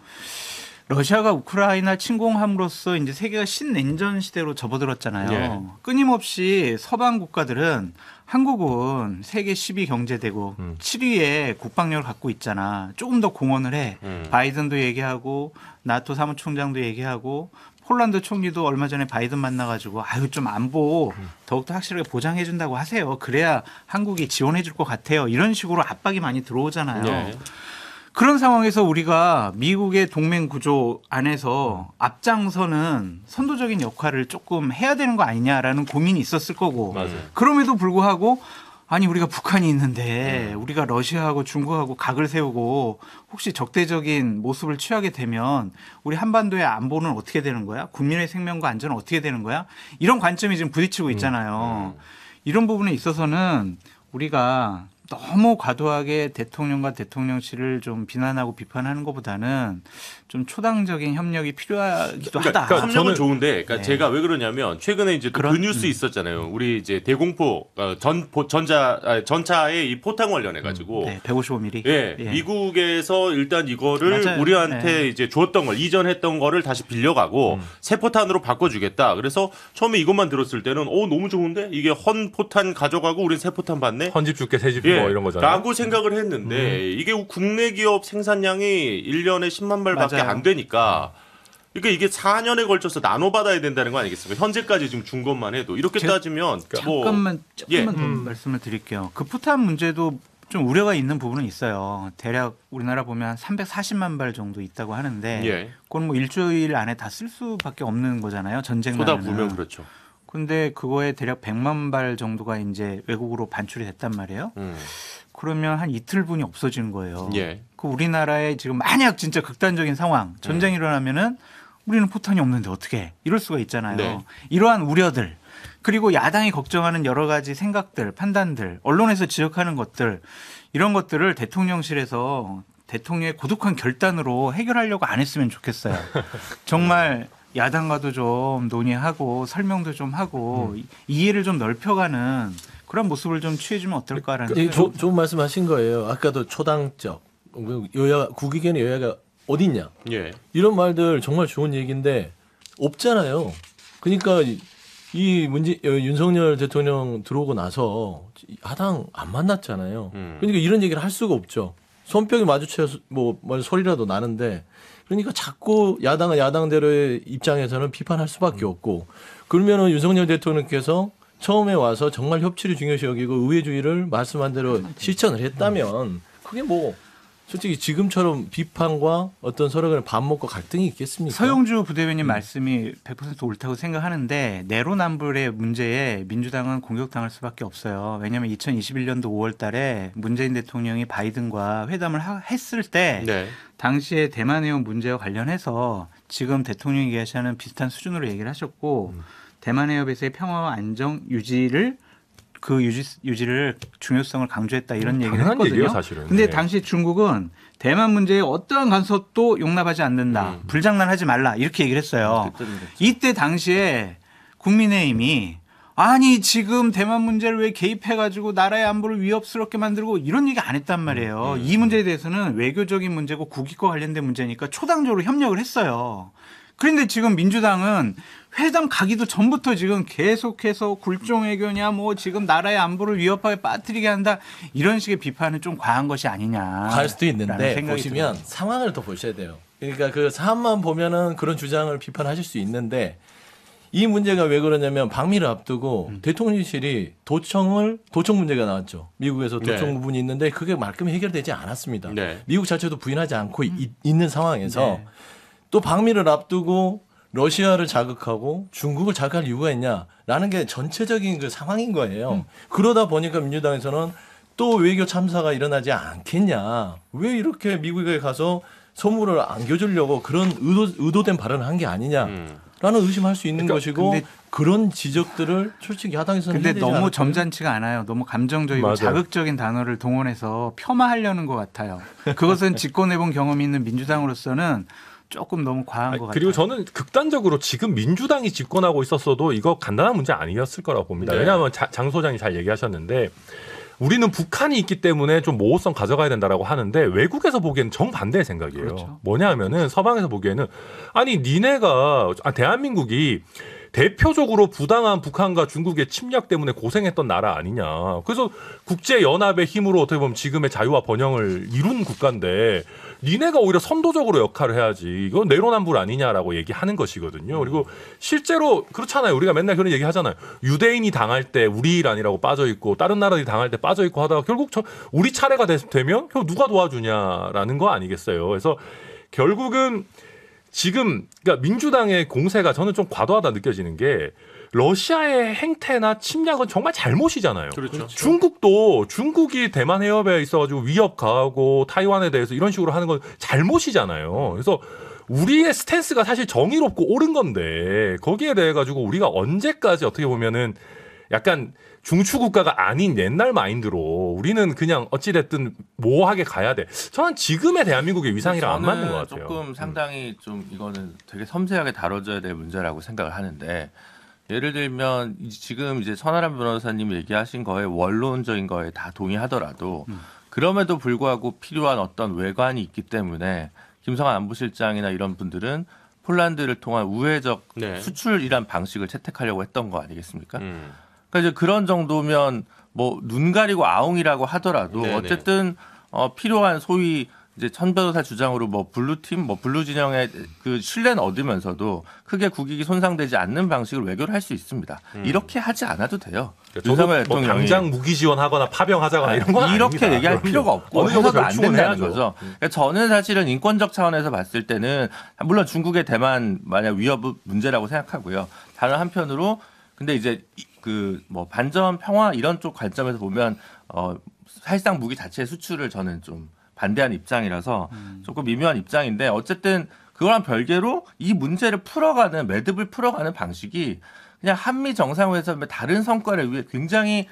러시아가 우크라이나 침공함으로써 이제 세계가 신냉전 시대로 접어들었잖아요. 예. 끊임없이 서방 국가들은 한국은 세계 10위 경제대국 음. 7위의 국방력을 갖고 있잖아. 조금 더 공헌을 해. 음. 바이든도 얘기하고 나토 사무총장도 얘기하고 폴란드 총리도 얼마 전에 바이든 만나가지고 아유 좀 안보 더욱더 확실하게 보장해 준다고 하세요. 그래야 한국이 지원해 줄 것 같아요. 이런 식으로 압박이 많이 들어오잖아요. 예. 그런 상황에서 우리가 미국의 동맹 구조 안에서 앞장서는 선도적인 역할을 조금 해야 되는 거 아니냐라는 고민이 있었을 거고 맞아요. 그럼에도 불구하고 아니 우리가 북한이 있는데 음. 우리가 러시아하고 중국하고 각을 세우고 혹시 적대적인 모습을 취하게 되면 우리 한반도의 안보는 어떻게 되는 거야? 국민의 생명과 안전은 어떻게 되는 거야? 이런 관점이 지금 부딪히고 음. 있잖아요. 이런 부분에 있어서는 우리가 너무 과도하게 대통령과 대통령실을 좀 비난하고 비판하는 것보다는 좀 초당적인 협력이 필요하기도 그러니까, 하다. 그러니까 협력은 저는- 좋은데, 그러니까 네. 제가 왜 그러냐면 최근에 이제 또그 그런- 뉴스 음. 있었잖아요. 우리 이제 대공포 어, 전 포- 전자 아, 전차의 이 포탄 관련해 가지고 네, 155mm. 예, 미국에서 일단 이거를 맞아요. 우리한테 네. 이제 줬던 걸 이전했던 거를 다시 빌려가고 새 포탄으로 바꿔주겠다. 그래서 처음에 이것만 들었을 때는 어 너무 좋은데 이게 헌 포탄 가져가고 우린 새 포탄 받네. 헌집 줄게 새집 예, 뭐 이런 거잖아요. 라고 생각을 했는데 이게 국내 기업 생산량이 1년에 10만 발밖에. 안 되니까 그러니까 이게 4년에 걸쳐서 나눠 받아야 된다는 거 아니겠습니까? 현재까지 지금 준 것만 해도 이렇게 제- 따지면 뭐 잠깐만 조금만 예. 더 말씀을 드릴게요. 그 포탄 문제도 좀 우려가 있는 부분은 있어요. 대략 우리나라 보면 340만 발 정도 있다고 하는데 예. 그건 뭐 일주일 안에 다 쓸 수밖에 없는 거잖아요. 전쟁 쏟아부으면 나면은. 그렇죠. 근데 그거에 대략 100만 발 정도가 이제 외국으로 반출이 됐단 말이에요. 음. 그러면 한 이틀분이 없어지는 거예요. 예. 그 우리나라에 지금 만약 진짜 극단적인 상황, 전쟁이 일어나면은 우리는 포탄이 없는데 어떻게 해? 이럴 수가 있잖아요. 네. 이러한 우려들 그리고 야당이 걱정하는 여러 가지 생각들, 판단들, 언론에서 지적하는 것들 이런 것들을 대통령실에서 대통령의 고독한 결단으로 해결하려고 안 했으면 좋겠어요. 정말 야당과도 좀 논의하고 설명도 좀 하고 이- 이해를 좀 넓혀가는 그런 모습을 좀 취해주면 어떨까라는 이 생각이 조- 좋은 말씀하신 거예요. 아까도 초당적 여야 국익에는 여야가 어딨냐 예. 이런 말들 정말 좋은 얘기인데 없잖아요. 그러니까 이- 이 문제 어, 윤석열 대통령 들어오고 나서 야당 안 만났잖아요. 음. 그러니까 이런 얘기를 할 수가 없죠. 손뼉이 마주쳐서 뭐, 뭐 소리라도 나는데 그러니까 자꾸 야당은 야당대로의 입장에서는 비판할 수밖에 없고 그러면은 윤석열 대통령께서 처음에 와서 정말 협치를 중요시 여기고 의회주의를 말씀한 대로 실천을 했다면 그게 뭐 솔직히 지금처럼 비판과 어떤 서로 간에 밥 먹고 갈등이 있겠습니까? 서용주 부대변인 말씀이 100% 옳다고 생각하는데 내로남불의 문제에 민주당은 공격당할 수밖에 없어요. 왜냐하면 2021년도 5월달에 문재인 대통령이 바이든과 회담을 하- 했을 때 네. 당시에 대만 해운 문제와 관련해서 지금 대통령이 얘기하시는 비슷한 수준으로 얘기를 하셨고 대만 해협에서의 평화와 안정 유지를 그 유지 유지를 중요성을 강조했다 이런 얘기를 당연한 했거든요. 얘기예요, 사실은. 근데 네. 당시 중국은 대만 문제에 어떠한 간섭도 용납하지 않는다. 불장난하지 말라. 이렇게 얘기를 했어요. 이때 당시에 국민의힘이 아니 지금 대만 문제를 왜 개입해 가지고 나라의 안보를 위협스럽게 만들고 이런 얘기 안 했단 말이에요. 이 문제에 대해서는 외교적인 문제고 국익과 관련된 문제니까 초당적으로 협력을 했어요. 그런데 지금 민주당은 회담 가기도 전부터 지금 계속해서 굴종 외교냐 뭐 지금 나라의 안보를 위협하게 빠뜨리게 한다 이런 식의 비판은 좀 과한 것이 아니냐. 갈 수도 있는데 보시면 들어요. 상황을 더 보셔야 돼요. 그러니까 그 사안만 보면은 그런 주장을 비판하실 수 있는데 이 문제가 왜 그러냐면 방미를 앞두고 음. 대통령실이 도청을 도청 문제가 나왔죠. 미국에서 도청 네. 부분이 있는데 그게 말끔히 해결되지 않았습니다. 네. 미국 자체도 부인하지 않고 이- 있는 상황에서 네. 또 방미를 앞두고 러시아를 자극하고 중국을 자극할 이유가 있냐라는 게 전체적인 그 상황인 거예요. 음. 그러다 보니까 민주당에서는 또 외교 참사가 일어나지 않겠냐. 왜 이렇게 미국에 가서 선물을 안겨주려고 그런 의도, 의도된 발언을 한 게 아니냐. 음. 라는 의심할 수 있는 그러니까 것이고 그런 지적들을 솔직히 야당에서는 근데 너무 않을까요? 점잖지가 않아요. 너무 감정적이고 맞아요. 자극적인 단어를 동원해서 폄하하려는 것 같아요. 그것은 집권해본 경험이 있는 민주당으로서는 조금 너무 과한 것 같아요. 그리고 저는 극단적으로 지금 민주당이 집권하고 있었어도 이거 간단한 문제 아니었을 거라고 봅니다. 네. 왜냐하면 자- 장 소장이 잘 얘기하셨는데 우리는 북한이 있기 때문에 좀 모호성 가져가야 된다라고 하는데 외국에서 보기에는 정반대의 생각이에요. 그렇죠. 뭐냐 하면은 서방에서 보기에는 아니 니네가 아, 대한민국이 대표적으로 부당한 북한과 중국의 침략 때문에 고생했던 나라 아니냐. 그래서 국제 연합의 힘으로 어떻게 보면 지금의 자유와 번영을 이룬 국가인데 니네가 오히려 선도적으로 역할을 해야지. 이건 내로남불 아니냐라고 얘기하는 것이거든요. 그리고 실제로 그렇잖아요. 우리가 맨날 그런 얘기 하잖아요. 유대인이 당할 때 우리 일 아니라고 빠져 있고 다른 나라들이 당할 때 빠져 있고 하다가 결국 저 우리 차례가 되, 되면 결국 누가 도와주냐라는 거 아니겠어요. 그래서 결국은 지금 그러니까 민주당의 공세가 저는 좀 과도하다 느껴지는 게 러시아의 행태나 침략은 정말 잘못이잖아요. 그렇죠. 중국도 중국이 대만 해협에 있어가지고 위협 가하고 타이완에 대해서 이런 식으로 하는 건 잘못이잖아요. 그래서 우리의 스탠스가 사실 정의롭고 옳은 건데 거기에 대해 가지고 우리가 언제까지 어떻게 보면은 약간 중추 국가가 아닌 옛날 마인드로 우리는 그냥 어찌 됐든 모호하게 가야 돼. 저는 지금의 대한민국의 위상이랑 안 맞는 것 같아요. 조금 상당히 좀 이거는 되게 섬세하게 다뤄져야 될 문제라고 생각을 하는데 예를 들면 이- 지금 이제 천하람 변호사님 얘기하신 거에 원론적인 거에 다 동의하더라도 그럼에도 불구하고 필요한 어떤 외관이 있기 때문에 김성한 안보실장이나 이런 분들은 폴란드를 통한 우회적 네. 수출이란 방식을 채택하려고 했던 거 아니겠습니까? 음. 그러니까 이제 그런 정도면 뭐 눈 가리고 아웅이라고 하더라도 네네. 어쨌든 어 필요한 소위 이제 천 변호사 주장으로 뭐 blue team, 뭐 blue 진영의 그 신뢰는 얻으면서도 크게 국익이 손상되지 않는 방식으로 외교를 할 수 있습니다. 이렇게 하지 않아도 돼요. 저도 윤석열 뭐 대통령이 당장 무기 지원하거나 파병하자거나 이런 건 이렇게 아닙니다. 얘기할 필요가 없고 어느 정도 해서도 안 된다는. 거죠. 그러니까 저는 사실은 인권적 차원에서 봤을 때는 물론 중국의 대만 만약 위협 문제라고 생각하고요. 다른 한편으로 근데 이제 그 뭐 반전 평화 이런 쪽 관점에서 보면 어 사실상 무기 자체 수출을 저는 좀 반대하는 입장이라서 조금 미묘한 입장인데 어쨌든 그거랑 별개로 이 문제를 풀어가는 매듭을 풀어가는 방식이 그냥 한미 정상회담의 다른 성과를 위해 굉장히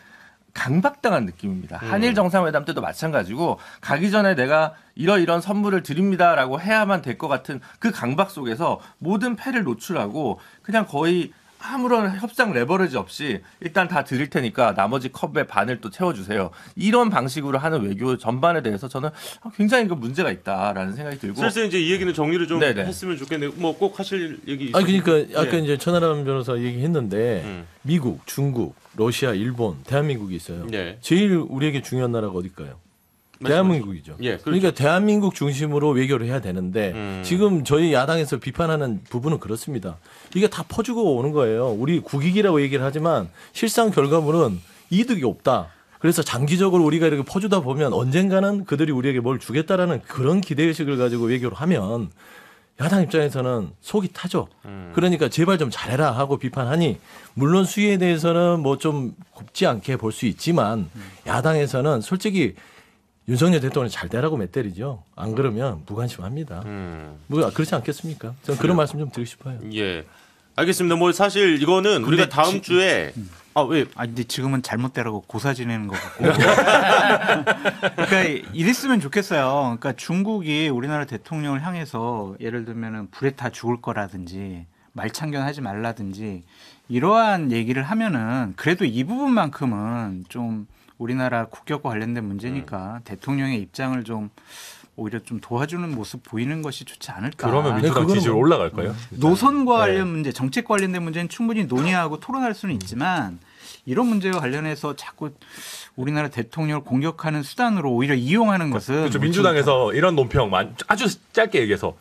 강박당한 느낌입니다. 한일 정상회담 때도 마찬가지고 가기 전에 내가 이러이런 선물을 드립니다라고 해야만 될 것 같은 그 강박 속에서 모든 패를 노출하고 그냥 거의 아무런 협상 레버리지 없이 일단 다 드릴 테니까 나머지 컵의 반을 또 채워주세요. 이런 방식으로 하는 외교 전반에 대해서 저는 굉장히 그 문제가 있다라는 생각이 들고 슬슬 이제 이 얘기는 정리를 좀 네네. 했으면 좋겠네요. 뭐 꼭 하실 얘기 아니 있으면- 그러니까 아까 네. 이제 천하람 변호사 얘기했는데 음. 미국, 중국, 러시아, 일본, 대한민국이 있어요. 네. 제일 우리에게 중요한 나라가 어딜까요? 대한민국이죠. 예, 그렇죠. 그러니까 대한민국 중심으로 외교를 해야 되는데 음. 지금 저희 야당에서 비판하는 부분은 그렇습니다. 이게 다 퍼주고 오는 거예요. 우리 국익이라고 얘기를 하지만 실상 결과물은 이득이 없다. 그래서 장기적으로 우리가 이렇게 퍼주다 보면 언젠가는 그들이 우리에게 뭘 주겠다라는 그런 기대의식을 가지고 외교를 하면 야당 입장에서는 속이 타죠. 음. 그러니까 제발 좀 잘해라 하고 비판하니 물론 수위에 대해서는 뭐 좀 곱지 않게 볼 수 있지만 야당에서는 솔직히 윤석열 대통령이 잘 되라고 맺때리죠. 안 그러면 무관심합니다. 음. 뭐 그렇지 않겠습니까? 저는 그런 말씀 좀 드리고 싶어요. 예. 알겠습니다. 뭐 사실 이거는 우리가 다음 지- 주에 아 왜? 아 근데 지금은 잘못되라고 고사 지내는 것 같고. 그러니까 이랬으면 좋겠어요. 그러니까 중국이 우리나라 대통령을 향해서 예를 들면은 불에 타 죽을 거라든지 말창견하지 말라든지 이러한 얘기를 하면은 그래도 이 부분만큼은 좀 우리나라 국격과 관련된 문제니까 대통령의 입장을 좀 오히려 좀 도와주는 모습 보이는 것이 좋지 않을까. 그러면 민주당 지지율 뭐- 올라갈까요? 노선과 네. 관련 문제, 정책 관련된 문제는 충분히 논의하고 토론할 수는 있지만 이런 문제와 관련해서 자꾸 우리나라 대통령을 공격하는 수단으로 오히려 이용하는 것은 그렇죠. 민주당에서 이런 논평 만- 아주 짧게 얘기해서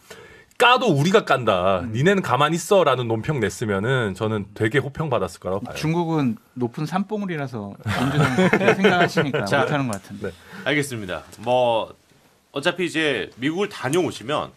까도 우리가 깐다. 음. 니네는 가만히 있어라는 논평 냈으면은 저는 되게 호평 받았을 거라고 봐요. 중국은 높은 산봉우리라서 민주당 생각하시니까 자, 못하는 것 같은데. 네. 알겠습니다. 뭐 어차피 이제 미국을 다녀오시면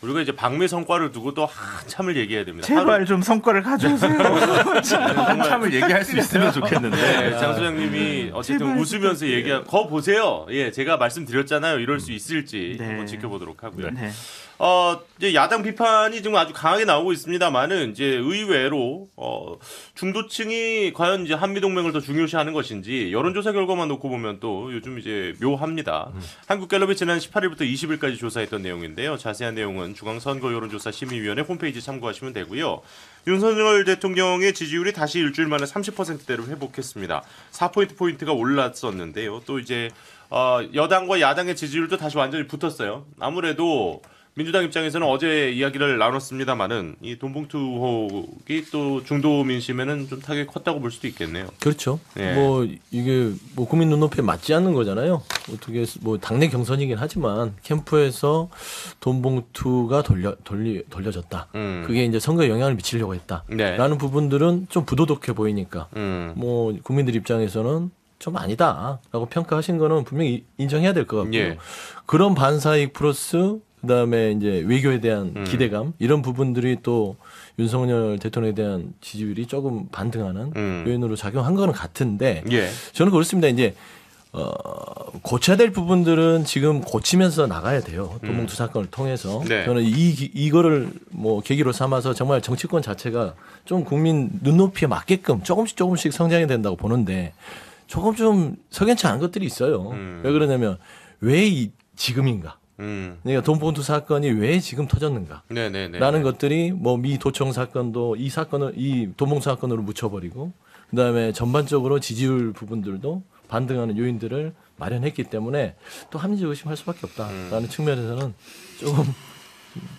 우리가 이제 방미 성과를 두고 또 한참을 얘기해야 됩니다. 제발 좀 성과를 가져오세요. 한참을 얘기할 수 있으면 좋겠는데 네, 장 소장님이 어쨌든 웃으면서 얘기하 거 보세요. 예, 제가 말씀드렸잖아요. 이럴 수 있을지 네. 한번 지켜보도록 하고요. 네. 어, 이제 야당 비판이 지금 아주 강하게 나오고 있습니다만은 이제 의외로 어, 중도층이 과연 이제 한미 동맹을 더 중요시하는 것인지 여론조사 결과만 놓고 보면 또 요즘 이제 묘합니다. 한국갤럽이 지난 18일부터 20일까지 조사했던 내용인데요. 자세한 내용은 중앙선거 여론조사 심의위원회 홈페이지 참고하시면 되고요. 윤석열 대통령의 지지율이 다시 일주일 만에 30%대로 회복했습니다. 4포인트 포인트가 올랐었는데요. 또 이제 어, 여당과 야당의 지지율도 다시 완전히 붙었어요. 아무래도 민주당 입장에서는 어제 이야기를 나눴습니다만은 이 돈봉투 의혹이 또 중도 민심에는 좀 타격이 컸다고 볼 수도 있겠네요. 그렇죠. 예. 뭐 이게 뭐 국민 눈높이에 맞지 않는 거잖아요. 어떻게 뭐 당내 경선이긴 하지만 캠프에서 돈 봉투가 돌려 돌리 돌려졌다. 음. 그게 이제 선거에 영향을 미치려고 했다라는 네. 부분들은 좀 부도덕해 보이니까 음. 뭐 국민들 입장에서는 좀 아니다라고 평가하신 거는 분명히 인정해야 될 것 같고요. 예. 그런 반사익 플러스 그다음에 이제 외교에 대한 음. 기대감 이런 부분들이 또 윤석열 대통령에 대한 지지율이 조금 반등하는 음. 요인으로 작용한 거는 같은데 예. 저는 그렇습니다. 이제 어, 고쳐야 될 부분들은 지금 고치면서 나가야 돼요. 도봉투 사건을 통해서 네. 저는 이 기- 이거를 뭐 계기로 삼아서 정말 정치권 자체가 좀 국민 눈높이에 맞게끔 조금씩 조금씩 성장이 된다고 보는데 조금 좀 석연치 않은 것들이 있어요. 음. 왜 그러냐면 왜 이 지금인가? 음. 그러니까 돈봉투 사건이 왜 지금 터졌는가? 네네네. 라는 것들이 뭐 미 도청 사건도 이 사건을 이 도봉 사건으로 묻혀버리고 그다음에 전반적으로 지지율 부분들도 반등하는 요인들을 마련했기 때문에 또 합리적 의심할 수밖에 없다라는 측면에서는 조금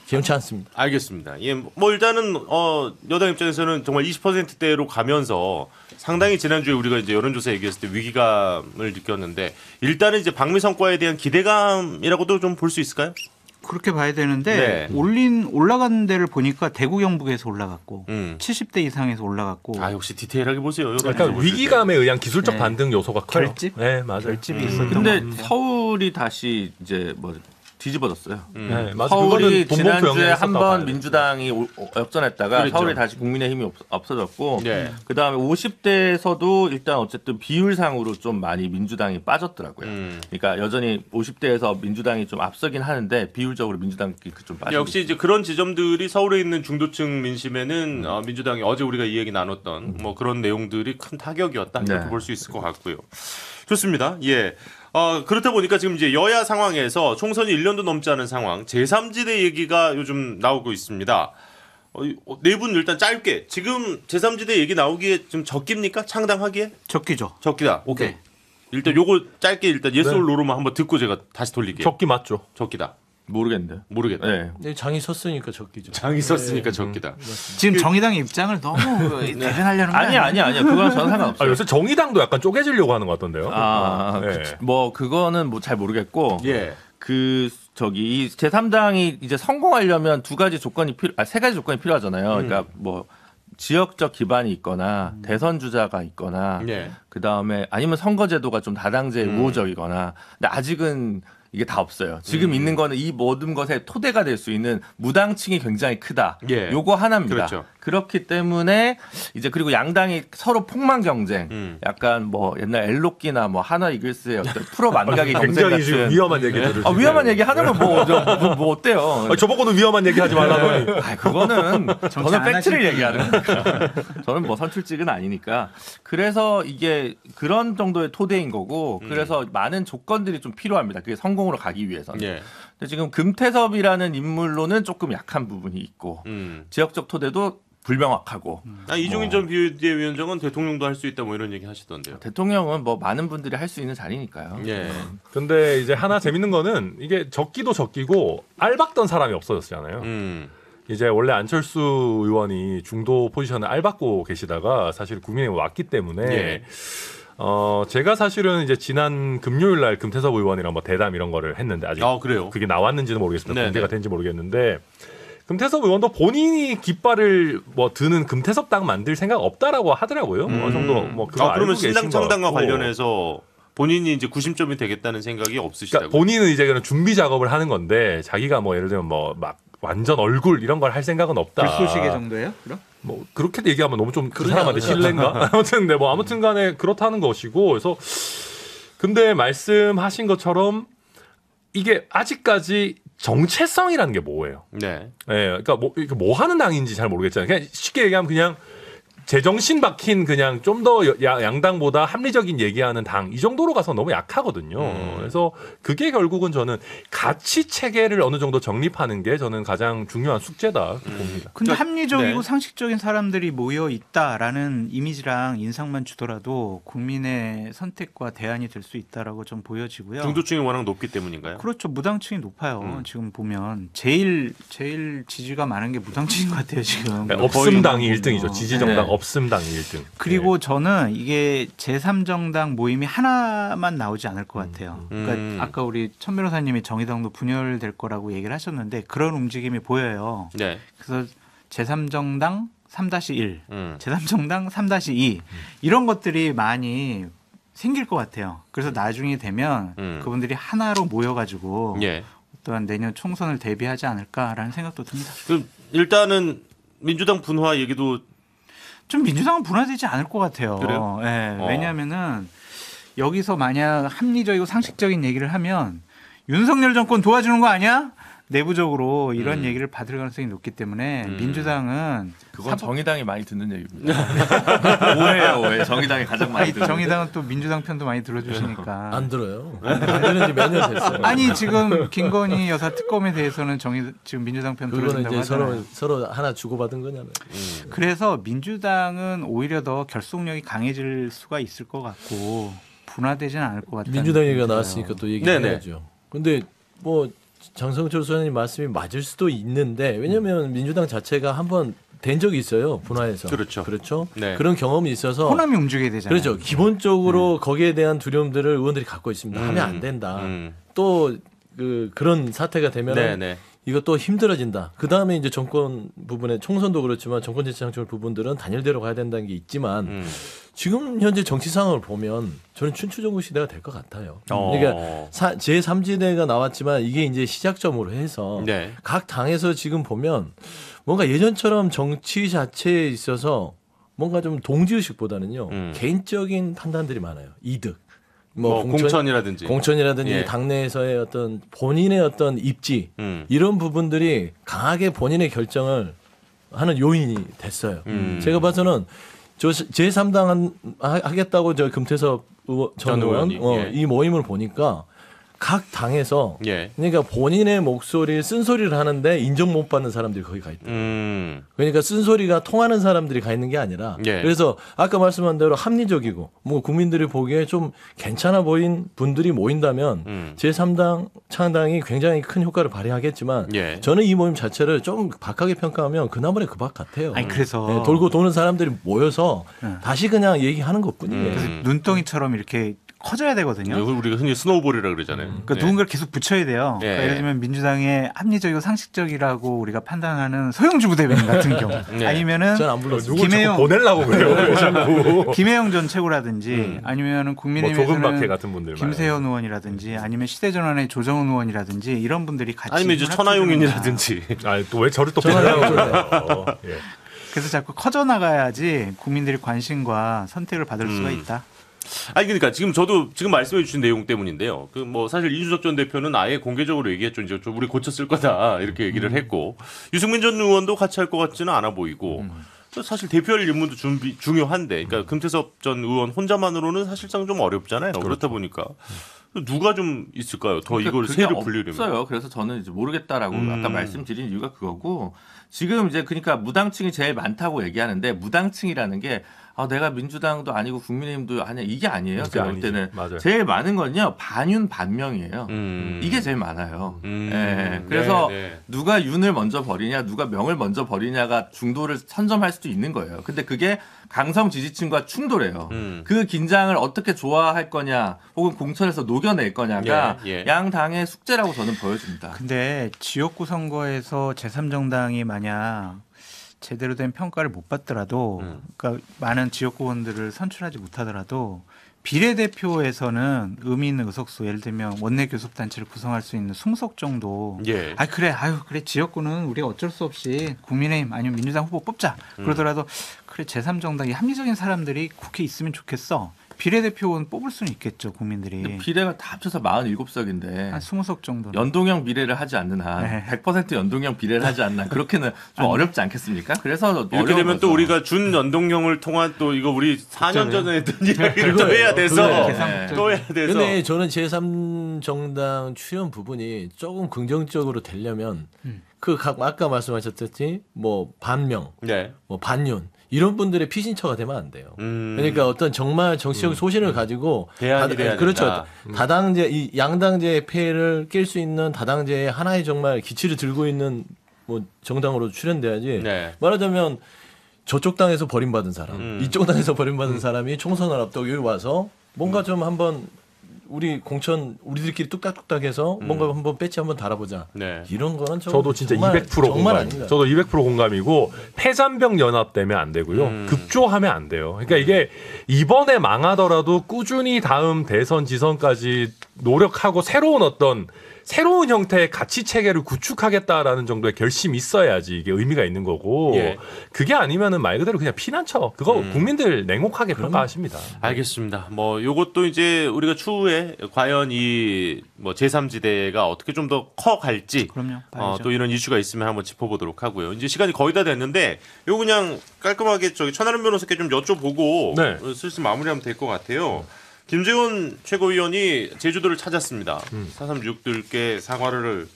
개운치 않습니다. 알겠습니다. 예, 뭐 일단은 어 여당 입장에서는 정말 20%대로 가면서 상당히 지난주에 우리가 이제 여론조사 얘기했을 때 위기감을 느꼈는데 일단은 이제 방미 성과에 대한 기대감이라고도 좀 볼 수 있을까요? 그렇게 봐야 되는데 네. 올린 올라가는 데를 보니까 대구 경북에서 올라갔고 음. 70대 이상에서 올라갔고 아 역시 디테일하게 보세요. 약간 때. 위기감에 의한 기술적 네. 반등 요소가 커요. 결집? 네, 맞아요. 결집이 음. 있었던 근데. 서울이 다시 이제 뭐 뒤집어졌어요. 음. 네. 서울이 지난주에 한 번. 민주당이 오- 어, 역전했다가 그랬죠. 서울이 다시 국민의힘이 없, 없어졌고 네. 그다음에 50대에서도 일단 어쨌든 비율상으로 좀 많이 민주당이 빠졌더라고요. 음. 그러니까 여전히 50대에서 민주당이 좀 앞서긴 하는데 비율적으로 민주당이 좀 빠지고 역시 이제 그런 지점들이 서울에 있는 중도층 민심에는 어, 민주당이 어제 우리가 이 얘기 나눴던 뭐 그런 내용들이 큰 타격이었다 이렇게 네. 볼수 있을 것 같고요. 좋습니다. 예. 어, 그렇다 보니까 지금 이제 여야 상황에서 총선이 1년도 넘지 않은 상황, 제3지대 얘기가 요즘 나오고 있습니다. 어, 네분 일단 짧게 지금 제3지대 얘기 나오기에 좀 적깁니까? 창당하기에? 적기죠. 적기다. 오케이. 네. 일단 요거 짧게 일단 yes 네. or no로만 한번 듣고 제가 다시 돌릴게요. 적기 맞죠. 적기다. 모르겠는데. 모르겠다. 네. 근데 장이 섰으니까 적기죠. 장이 썼으니까 적기다. 지금 정의당의 입장을 너무 대변하려는 거 아니 아니에요? 아니 아니요. 그건 저는 아, 상관없어요. 요새 정의당도 약간 쪼개지려고 하는 것 같던데요. 아, 네. 그- 뭐 그거는 뭐 잘 모르겠고 예. 그 저기 이 제3당이 이제 성공하려면 두 가지 조건이 필요 아 세 가지 조건이 필요하잖아요. 그러니까 뭐 지역적 기반이 있거나 대선 주자가 있거나 예. 그 다음에 아니면 선거제도가 좀 다당제 음. 우호적이거나 근데 아직은 이게 다 없어요. 지금 음. 있는 거는 이 모든 것의 토대가 될 수 있는 무당층이 굉장히 크다. 예. 요거 하나입니다. 그렇죠. 그렇기 때문에 이제 그리고 양당이 서로 폭망 경쟁, 음. 약간 뭐 옛날 엘로끼나 뭐 하나 이글스의 어떤 프로 만각의 경쟁 굉장히 지금 같은 위험한 얘기 들으시네. 아, 위험한 얘기 하는 건 뭐, 저, 뭐, 뭐 어때요? 아, 저보고는 위험한 얘기 하지 말라더니. 아, 그거는 저는 안 팩트를 얘기하는 거니까. 저는 뭐 선출직은 아니니까. 그래서 이게 그런 정도의 토대인 거고, 그래서 많은 조건들이 좀 필요합니다. 그게 성공으로 가기 위해서는. 예. 근데 지금 금태섭이라는 인물로는 조금 약한 부분이 있고, 음. 지역적 토대도 불명확하고, 아, 이종인 어. 전 비대위원장은 대통령도 할 수 있다 뭐 이런 얘기 하시던데요. 대통령은 뭐 많은 분들이 할 수 있는 자리니까요. 예. 근데 이제 하나 재밌는 거는 이게 적기도 적기고 알박던 사람이 없어졌잖아요. 음. 이제 원래 안철수 의원이 중도 포지션을 알받고 계시다가 사실 국민의힘 왔기 때문에 예. 어 제가 사실은 이제 지난 금요일 날 금태섭 의원이랑 뭐 대담 이런 거를 했는데 아직 아, 그래요. 그게 나왔는지는 모르겠습니다. 네네. 공개가 된지 모르겠는데 금태섭 의원도 본인이 깃발을 뭐 드는 금태섭 당 만들 생각 없다라고 하더라고요. 뭐 어느 정도 뭐 그거 아, 그러면 알고 계신 신당 것 창당과. 관련해서 본인이 이제 구심점이 되겠다는 생각이 없으시다고. 그러니까 본인은 이제 그런 준비 작업을 하는 건데 자기가 뭐 예를 들면 뭐 막 완전 얼굴 이런 걸 할 생각은 없다. 불쏘시개 정도예요? 그럼? 뭐 그렇게 얘기하면 너무 좀 그 사람한테. 신뢰인가? 아무튼 근데 뭐 아무튼간에 그렇다는 것이고 그래서 근데 말씀하신 것처럼 이게 아직까지 정체성이라는 게 뭐예요? 네. 예, 그러니까 뭐, 이게 뭐 하는 당인지 잘 모르겠잖아요. 그냥 쉽게 얘기하면 그냥 제정신 박힌 그냥 좀 더 양당보다 합리적인 얘기하는 당 이 정도로 가서 너무 약하거든요. 음. 그래서 그게 결국은 저는 가치 체계를 어느 정도 정립하는 게 저는 가장 중요한 숙제다 음. 봅니다. 근데 그러니까- 합리적이고 네. 상식적인 사람들이 모여 있다라는 이미지랑 인상만 주더라도 국민의 선택과 대안이 될 수 있다라고 좀 보여지고요. 중도층이 워낙 높기 때문인가요? 그렇죠. 무당층이 높아요. 음. 지금 보면 제일 제일 지지가 많은 게 무당층인 것 같아요. 지금. 네, 없음당이 뭐, 1등이죠. 뭐. 지지정당 네. 없음당이 1등. 그리고 저는 이게 제3정당 모임이 하나만 나오지 않을 것 같아요. 그러니까 음. 아까 우리 천 변호사님이 정의당도 분열될 거라고 얘기를 하셨는데 그런 움직임이 보여요. 네. 그래서 제3정당 3-1, 음. 제3정당 3-2 이런 것들이 많이 생길 것 같아요. 그래서 나중에 되면 음. 그분들이 하나로 모여가지고 예. 또한 내년 총선을 대비하지 않을까라는 생각도 듭니다. 그럼 일단은 민주당 분화 얘기도 좀 민주당은 분화되지 않을 것 같아요. 그래요? 예, 어. 왜냐하면은 여기서 만약 합리적이고 상식적인 얘기를 하면 윤석열 정권 도와주는 거 아니야? 내부적으로 이런 음. 얘기를 받을 가능성이 높기 때문에 음. 민주당은 그건 사법- 정의당이 많이 듣는 얘기입니다. 오해예요, 오해. 정의당이 가장 많이 듣는. 정의당은 또 민주당 편도 많이 들어주시니까. 안 들어요. 안 들은 지몇 년 됐어요. 아니 지금 김건희 여사 특검에 대해서는 정의 지금 민주당 편 들어준다고 이제 하잖아요. 서로 서로 하나 주고받은 거잖아요. 음. 그래서 민주당은 오히려 더 결속력이 강해질 수가 있을 것 같고 분화되지는 않을 것 같아요. 민주당 얘기가 나왔으니까 또 네네. 얘기해야죠. 근데 뭐 장성철 소장님 말씀이 맞을 수도 있는데 왜냐하면 민주당 자체가 한번 된 적이 있어요 분화해서. 그렇죠. 그렇죠. 네. 그런 경험이 있어서 호남이 움직여야 되잖아요. 그렇죠. 기본적으로 거기에 대한 두려움들을 의원들이 갖고 있습니다. 음. 하면 안 된다. 음. 또그 그런 사태가 되면 네, 은 네. 이것도 힘들어진다. 그 다음에 이제 정권 부분에 총선도 그렇지만 정권 재치 창출 부분들은 단일대로 가야 된다는 게 있지만 음. 지금 현재 정치 상황을 보면 저는 춘추전국 시대가 될 것 같아요. 어. 그러니까 제 3지대가 나왔지만 이게 이제 시작점으로 해서 네. 각 당에서 지금 보면 뭔가 예전처럼 정치 자체에 있어서 뭔가 좀 동지의식보다는요 음. 개인적인 판단들이 많아요. 이득, 뭐, 공천, 이라든지 공천이라든지 예. 당내에서의 어떤 본인의 어떤 입지 음. 이런 부분들이 강하게 본인의 결정을 하는 요인이 됐어요. 음. 제가 봐서는 저 제3당 하겠다고 저 금태섭 의원, 전 전 의원 어, 예. 이 모임을 보니까 각 당에서 예. 그러니까 본인의 목소리를 쓴소리를 하는데 인정 못 받는 사람들이 거기 가 있다. 음. 그러니까 쓴소리가 통하는 사람들이 가 있는 게 아니라 예. 그래서 아까 말씀한 대로 합리적이고 뭐 국민들이 보기에 좀 괜찮아 보인 분들이 모인다면 음. 제3당 창당이 굉장히 큰 효과를 발휘하겠지만 예. 저는 이 모임 자체를 좀 박하게 평가하면 그나물의 그박 같아요. 아니 그래서 네, 돌고 도는 사람들이 모여서 네. 다시 그냥 얘기하는 것뿐이에요. 그래서 음. 눈덩이처럼 이렇게 커져야 되거든요. 이걸 우리가 흔히 snowball이라 그러잖아요. 그러니까 네. 누군가를 계속 붙여야 돼요. 예. 그러니까 예를 들면 민주당의 합리적이고 상식적이라고 우리가 판단하는 서용주 부대변인 같은 경우, 네. 아니면은 안 김해영- 보내려고 그래요. 김해영 전 최고라든지 음. 아니면은 뭐 국민의힘에서는 조금박해 같은 분들 김세연 의원이라든지 아니면 시대전환의 조정훈 의원이라든지 이런 분들이 같이 아니면 이제 천아용인이라든지. 아또 왜 저를 또. 보내려고 그래요. 예. 그래서 자꾸 커져 나가야지 국민들이 관심과 선택을 받을 수가 음. 있다. 아니 그러니까 지금 저도 지금 말씀해 주신 내용 때문인데요. 그 뭐 사실 이준석 전 대표는 아예 공개적으로 얘기했죠. 이제 좀 우리 고쳤을 거다 이렇게 얘기를 했고 유승민 전 의원도 같이 할 것 같지는 않아 보이고 또 사실 대표할 인물도 준비 중요한데, 그러니까 금태섭 전 의원 혼자만으로는 사실상 좀 어렵잖아요. 그렇다 보니까 누가 좀 있을까요? 더 그러니까 이걸 세를 불리려면. 없어요. 그래서 저는 이제 모르겠다라고 음. 아까 말씀드린 이유가 그거고 지금 이제 그러니까 무당층이 제일 많다고 얘기하는데 무당층이라는 게 아, 내가 민주당도 아니고 국민의힘도 아니야 이게 아니에요. 제가 볼. 때는 맞아요. 제일 많은 건요 반윤 반명이에요. 음. 이게 제일 많아요. 음. 예, 그래서 네, 네. 누가 윤을 먼저 버리냐, 누가 명을 먼저 버리냐가 중도를 선점할 수도 있는 거예요. 근데 그게 강성 지지층과 충돌해요. 음. 그 긴장을 어떻게 좋아할 거냐, 혹은 공천에서 녹여낼 거냐가 예, 예. 양 당의 숙제라고 저는 보여집니다. 근데 지역구 선거에서 제3정당이 만약 제대로 된 평가를 못 받더라도 음. 그러니까 많은 지역구원들을 선출하지 못하더라도 비례대표에서는 의미 있는 의석수 예를 들면 원내 교섭단체를 구성할 수 있는 20석 정도 예. 아 그래 아유 그래 지역구는 우리가 어쩔 수 없이 국민의힘 아니면 민주당 후보 뽑자 그러더라도 그래 제3정당이 합리적인 사람들이 국회에 있으면 좋겠어 비례대표는 뽑을 수는 있겠죠 국민들이 비례가 다 합쳐서 47석인데 한 20석 정도 연동형 비례를 하지 않는 한 네. 100% 연동형 비례를 하지 않는 한 그렇게는 좀 어렵지 않겠습니까? 그래서 이렇게 되면 또 거죠. 우리가 준 연동형을 통한 또 이거 우리 4년 전에 했던 이야기를 또 그거예요. 해야 돼서. 계산 또 해야 돼서 근데 저는 제3 정당 출연 부분이 조금 긍정적으로 되려면 음. 그각 아까 말씀하셨듯이 뭐 반명, 네. 뭐 반윤 이런 분들의 피신처가 되면 안 돼요. 음. 그러니까 어떤 정말 정치적 소신을 가지고 대안이 다- 그렇죠. 된다. 음. 다당제 이 양당제의 폐해를 깰 수 있는 다당제의 하나의 정말 기치를 들고 있는 뭐 정당으로 출연돼야지. 네. 말하자면 저쪽 당에서 버림받은 사람, 음. 이쪽 당에서 버림받은 사람이 총선을 앞두고 여기 와서 뭔가 좀 한번 우리 공천 우리들끼리 뚝딱뚝딱해서 뭔가 한번 배치 한번 달아보자. 음. 네. 이런 거는 좀 저도 진짜 정말, 200% 정말 공감입니다. 아닙니다. 저도 200% 공감이고 패잔병 연합되면 안 되고요. 음. 급조하면 안 돼요. 그러니까 이게 이번에 망하더라도 꾸준히 다음 대선 지선까지 노력하고 새로운 어떤 새로운 형태의 가치 체계를 구축하겠다라는 정도의 결심이 있어야지 이게 의미가 있는 거고 예. 그게 아니면은 말 그대로 그냥 피난처 그거 음. 국민들 냉혹하게 평가하십니다. 알겠습니다. 뭐 요것도 이제 우리가 추후에 과연 이 뭐 제3지대가 어떻게 좀 더 커 갈지 그럼요 어. 또 이런 이슈가 있으면 한번 짚어보도록 하고요. 이제 시간이 거의 다 됐는데 요 그냥 깔끔하게 저기 천하람 변호사께 좀 여쭤보고 네. 어, 슬슬 마무리하면 될 것 같아요. 김재원 최고위원이 제주도를 찾았습니다. 음. 436들께 사과를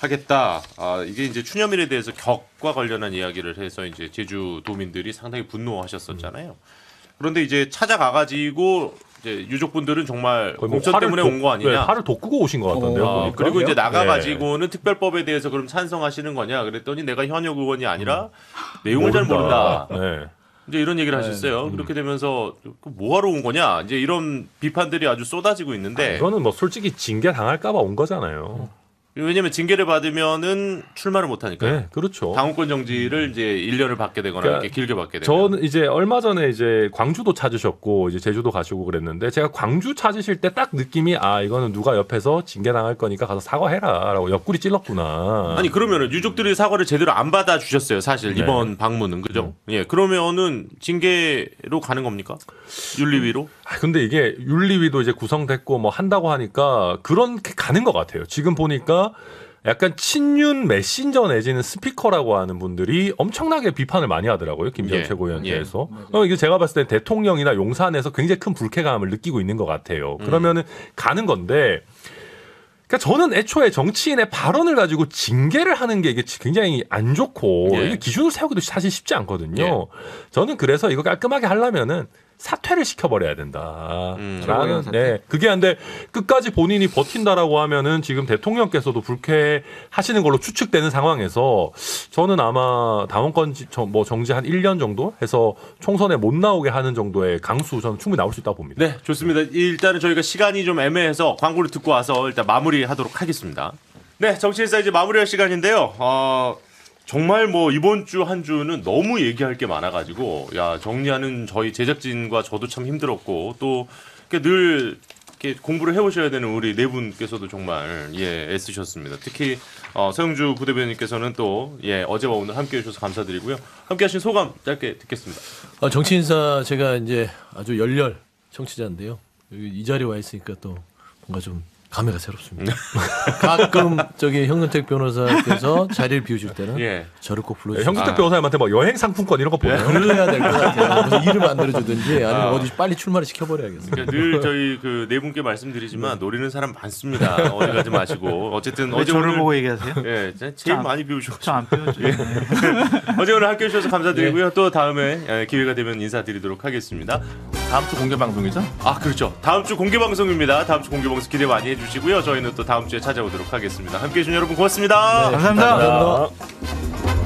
하겠다. 아, 이게 이제 추념일에 대해서 격과 관련한 이야기를 해서 이제 제주도민들이 상당히 분노하셨었잖아요. 그런데 이제 찾아가가지고 이제 유족분들은 정말 거의 뭐 공천 때문에 돋- 온 거 아니냐. 네, 팔을 돋구고 오신 것 같던데요. 아, 보니까. 그리고 이제 네. 나가가지고는 특별법에 대해서 그럼 찬성하시는 거냐 그랬더니 내가 현역 의원이 아니라 내용을 잘 모른다. 모른다. 네. 이제 이런 얘기를 하셨어요. 그렇게 되면서 그 뭐하러 온 거냐 이제 이런 비판들이 아주 쏟아지고 있는데 이거는 뭐 솔직히 징계 당할까봐 온 거잖아요. 왜냐면 징계를 받으면은 출마를 못 하니까요. 네, 그렇죠. 당원권 정지를 이제 1년을 받게 되거나 그러니까 이렇게 길게 받게 되면 저는 이제 얼마 전에 이제 광주도 찾으셨고 이제 제주도 가시고 그랬는데 제가 광주 찾으실 때 딱 느낌이 아 이거는 누가 옆에서 징계 당할 거니까 가서 사과해라라고 옆구리 찔렀구나. 아니 그러면은 유족들이 사과를 제대로 안 받아 주셨어요. 사실 네. 이번 방문은 그죠? 예 그러면은 징계로 가는 겁니까? 윤리위로? 아, 근데 이게 윤리위도 이제 구성됐고 뭐 한다고 하니까 그렇게 가는 것 같아요. 지금 보니까 약간 친윤 메신저 내지는 스피커라고 하는 분들이 엄청나게 비판을 많이 하더라고요. 김재원 예, 최고위원에 예. 어, 이게 제가 봤을 때 대통령이나 용산에서 굉장히 큰 불쾌감을 느끼고 있는 것 같아요. 그러면은 가는 건데 그러니까 저는 애초에 정치인의 발언을 가지고 징계를 하는 게 이게 굉장히 안 좋고 예. 이게 기준을 세우기도 사실 쉽지 않거든요. 예. 저는 그래서 이거 깔끔하게 하려면은 사퇴를 시켜버려야 된다. 음. 라는, 사퇴. 네. 그게 안 돼. 끝까지 본인이 버틴다라고 하면은 지금 대통령께서도 불쾌하시는 걸로 추측되는 상황에서 저는 아마 당원권 뭐 정지 한 1년 정도 해서 총선에 못 나오게 하는 정도의 강수 저는 충분히 나올 수 있다고 봅니다. 네, 좋습니다. 일단은 저희가 시간이 좀 애매해서 광고를 듣고 와서 일단 마무리하도록 하겠습니다. 네, 정치 인사 이제 마무리할 시간인데요. 어, 정말 뭐 이번 주 한 주는 너무 얘기할 게 많아가지고 야 정리하는 저희 제작진과 저도 참 힘들었고 또 이렇게 공부를 해오셔야 되는 우리 네 분께서도 정말 예 애쓰셨습니다. 특히 어, 서영주 부대변인께서는 또 예 어제와 오늘 함께해 주셔서 감사드리고요. 함께하신 소감 짧게 듣겠습니다. 아, 정치 인사 제가 이제 아주 열렬 청취자인데요. 이 자리에 와 있으니까 또 뭔가 좀 감회가 새롭습니다. 가끔 저기 현근택 변호사께서 자리를 비우실 때는 예. 저를 꼭 네, 불러주시면 형기택 아. 변호사님한테 뭐 여행 상품권 이런 거 보내요. 그래야 될 것 같아요. 무슨 일을 만들어주든지 아니면 아. 어디 빨리 출마를 시켜버려야겠어요. 그러니까 늘 저희 그 네 분께 말씀드리지만 노리는 사람 많습니다. 어디 가지 마시고 어쨌든 왜 어제 저를 오늘 보고 얘기하세요? 예, 제일 저- 많이 비우셔. 저안 빼워줘. 어제 오늘 함께 해 주셔서 감사드리고요. 또 다음에 예, 기회가 되면 인사드리도록 하겠습니다. 다음 주 공개 방송이죠? 아 그렇죠. 다음 주 공개 방송입니다. 다음 주 공개 방송 기대 많이 해주시고요. 저희는 또 다음 주에 찾아오도록 하겠습니다. 함께 해 주신 여러분 고맙습니다. 감사합니다. 감사합니다.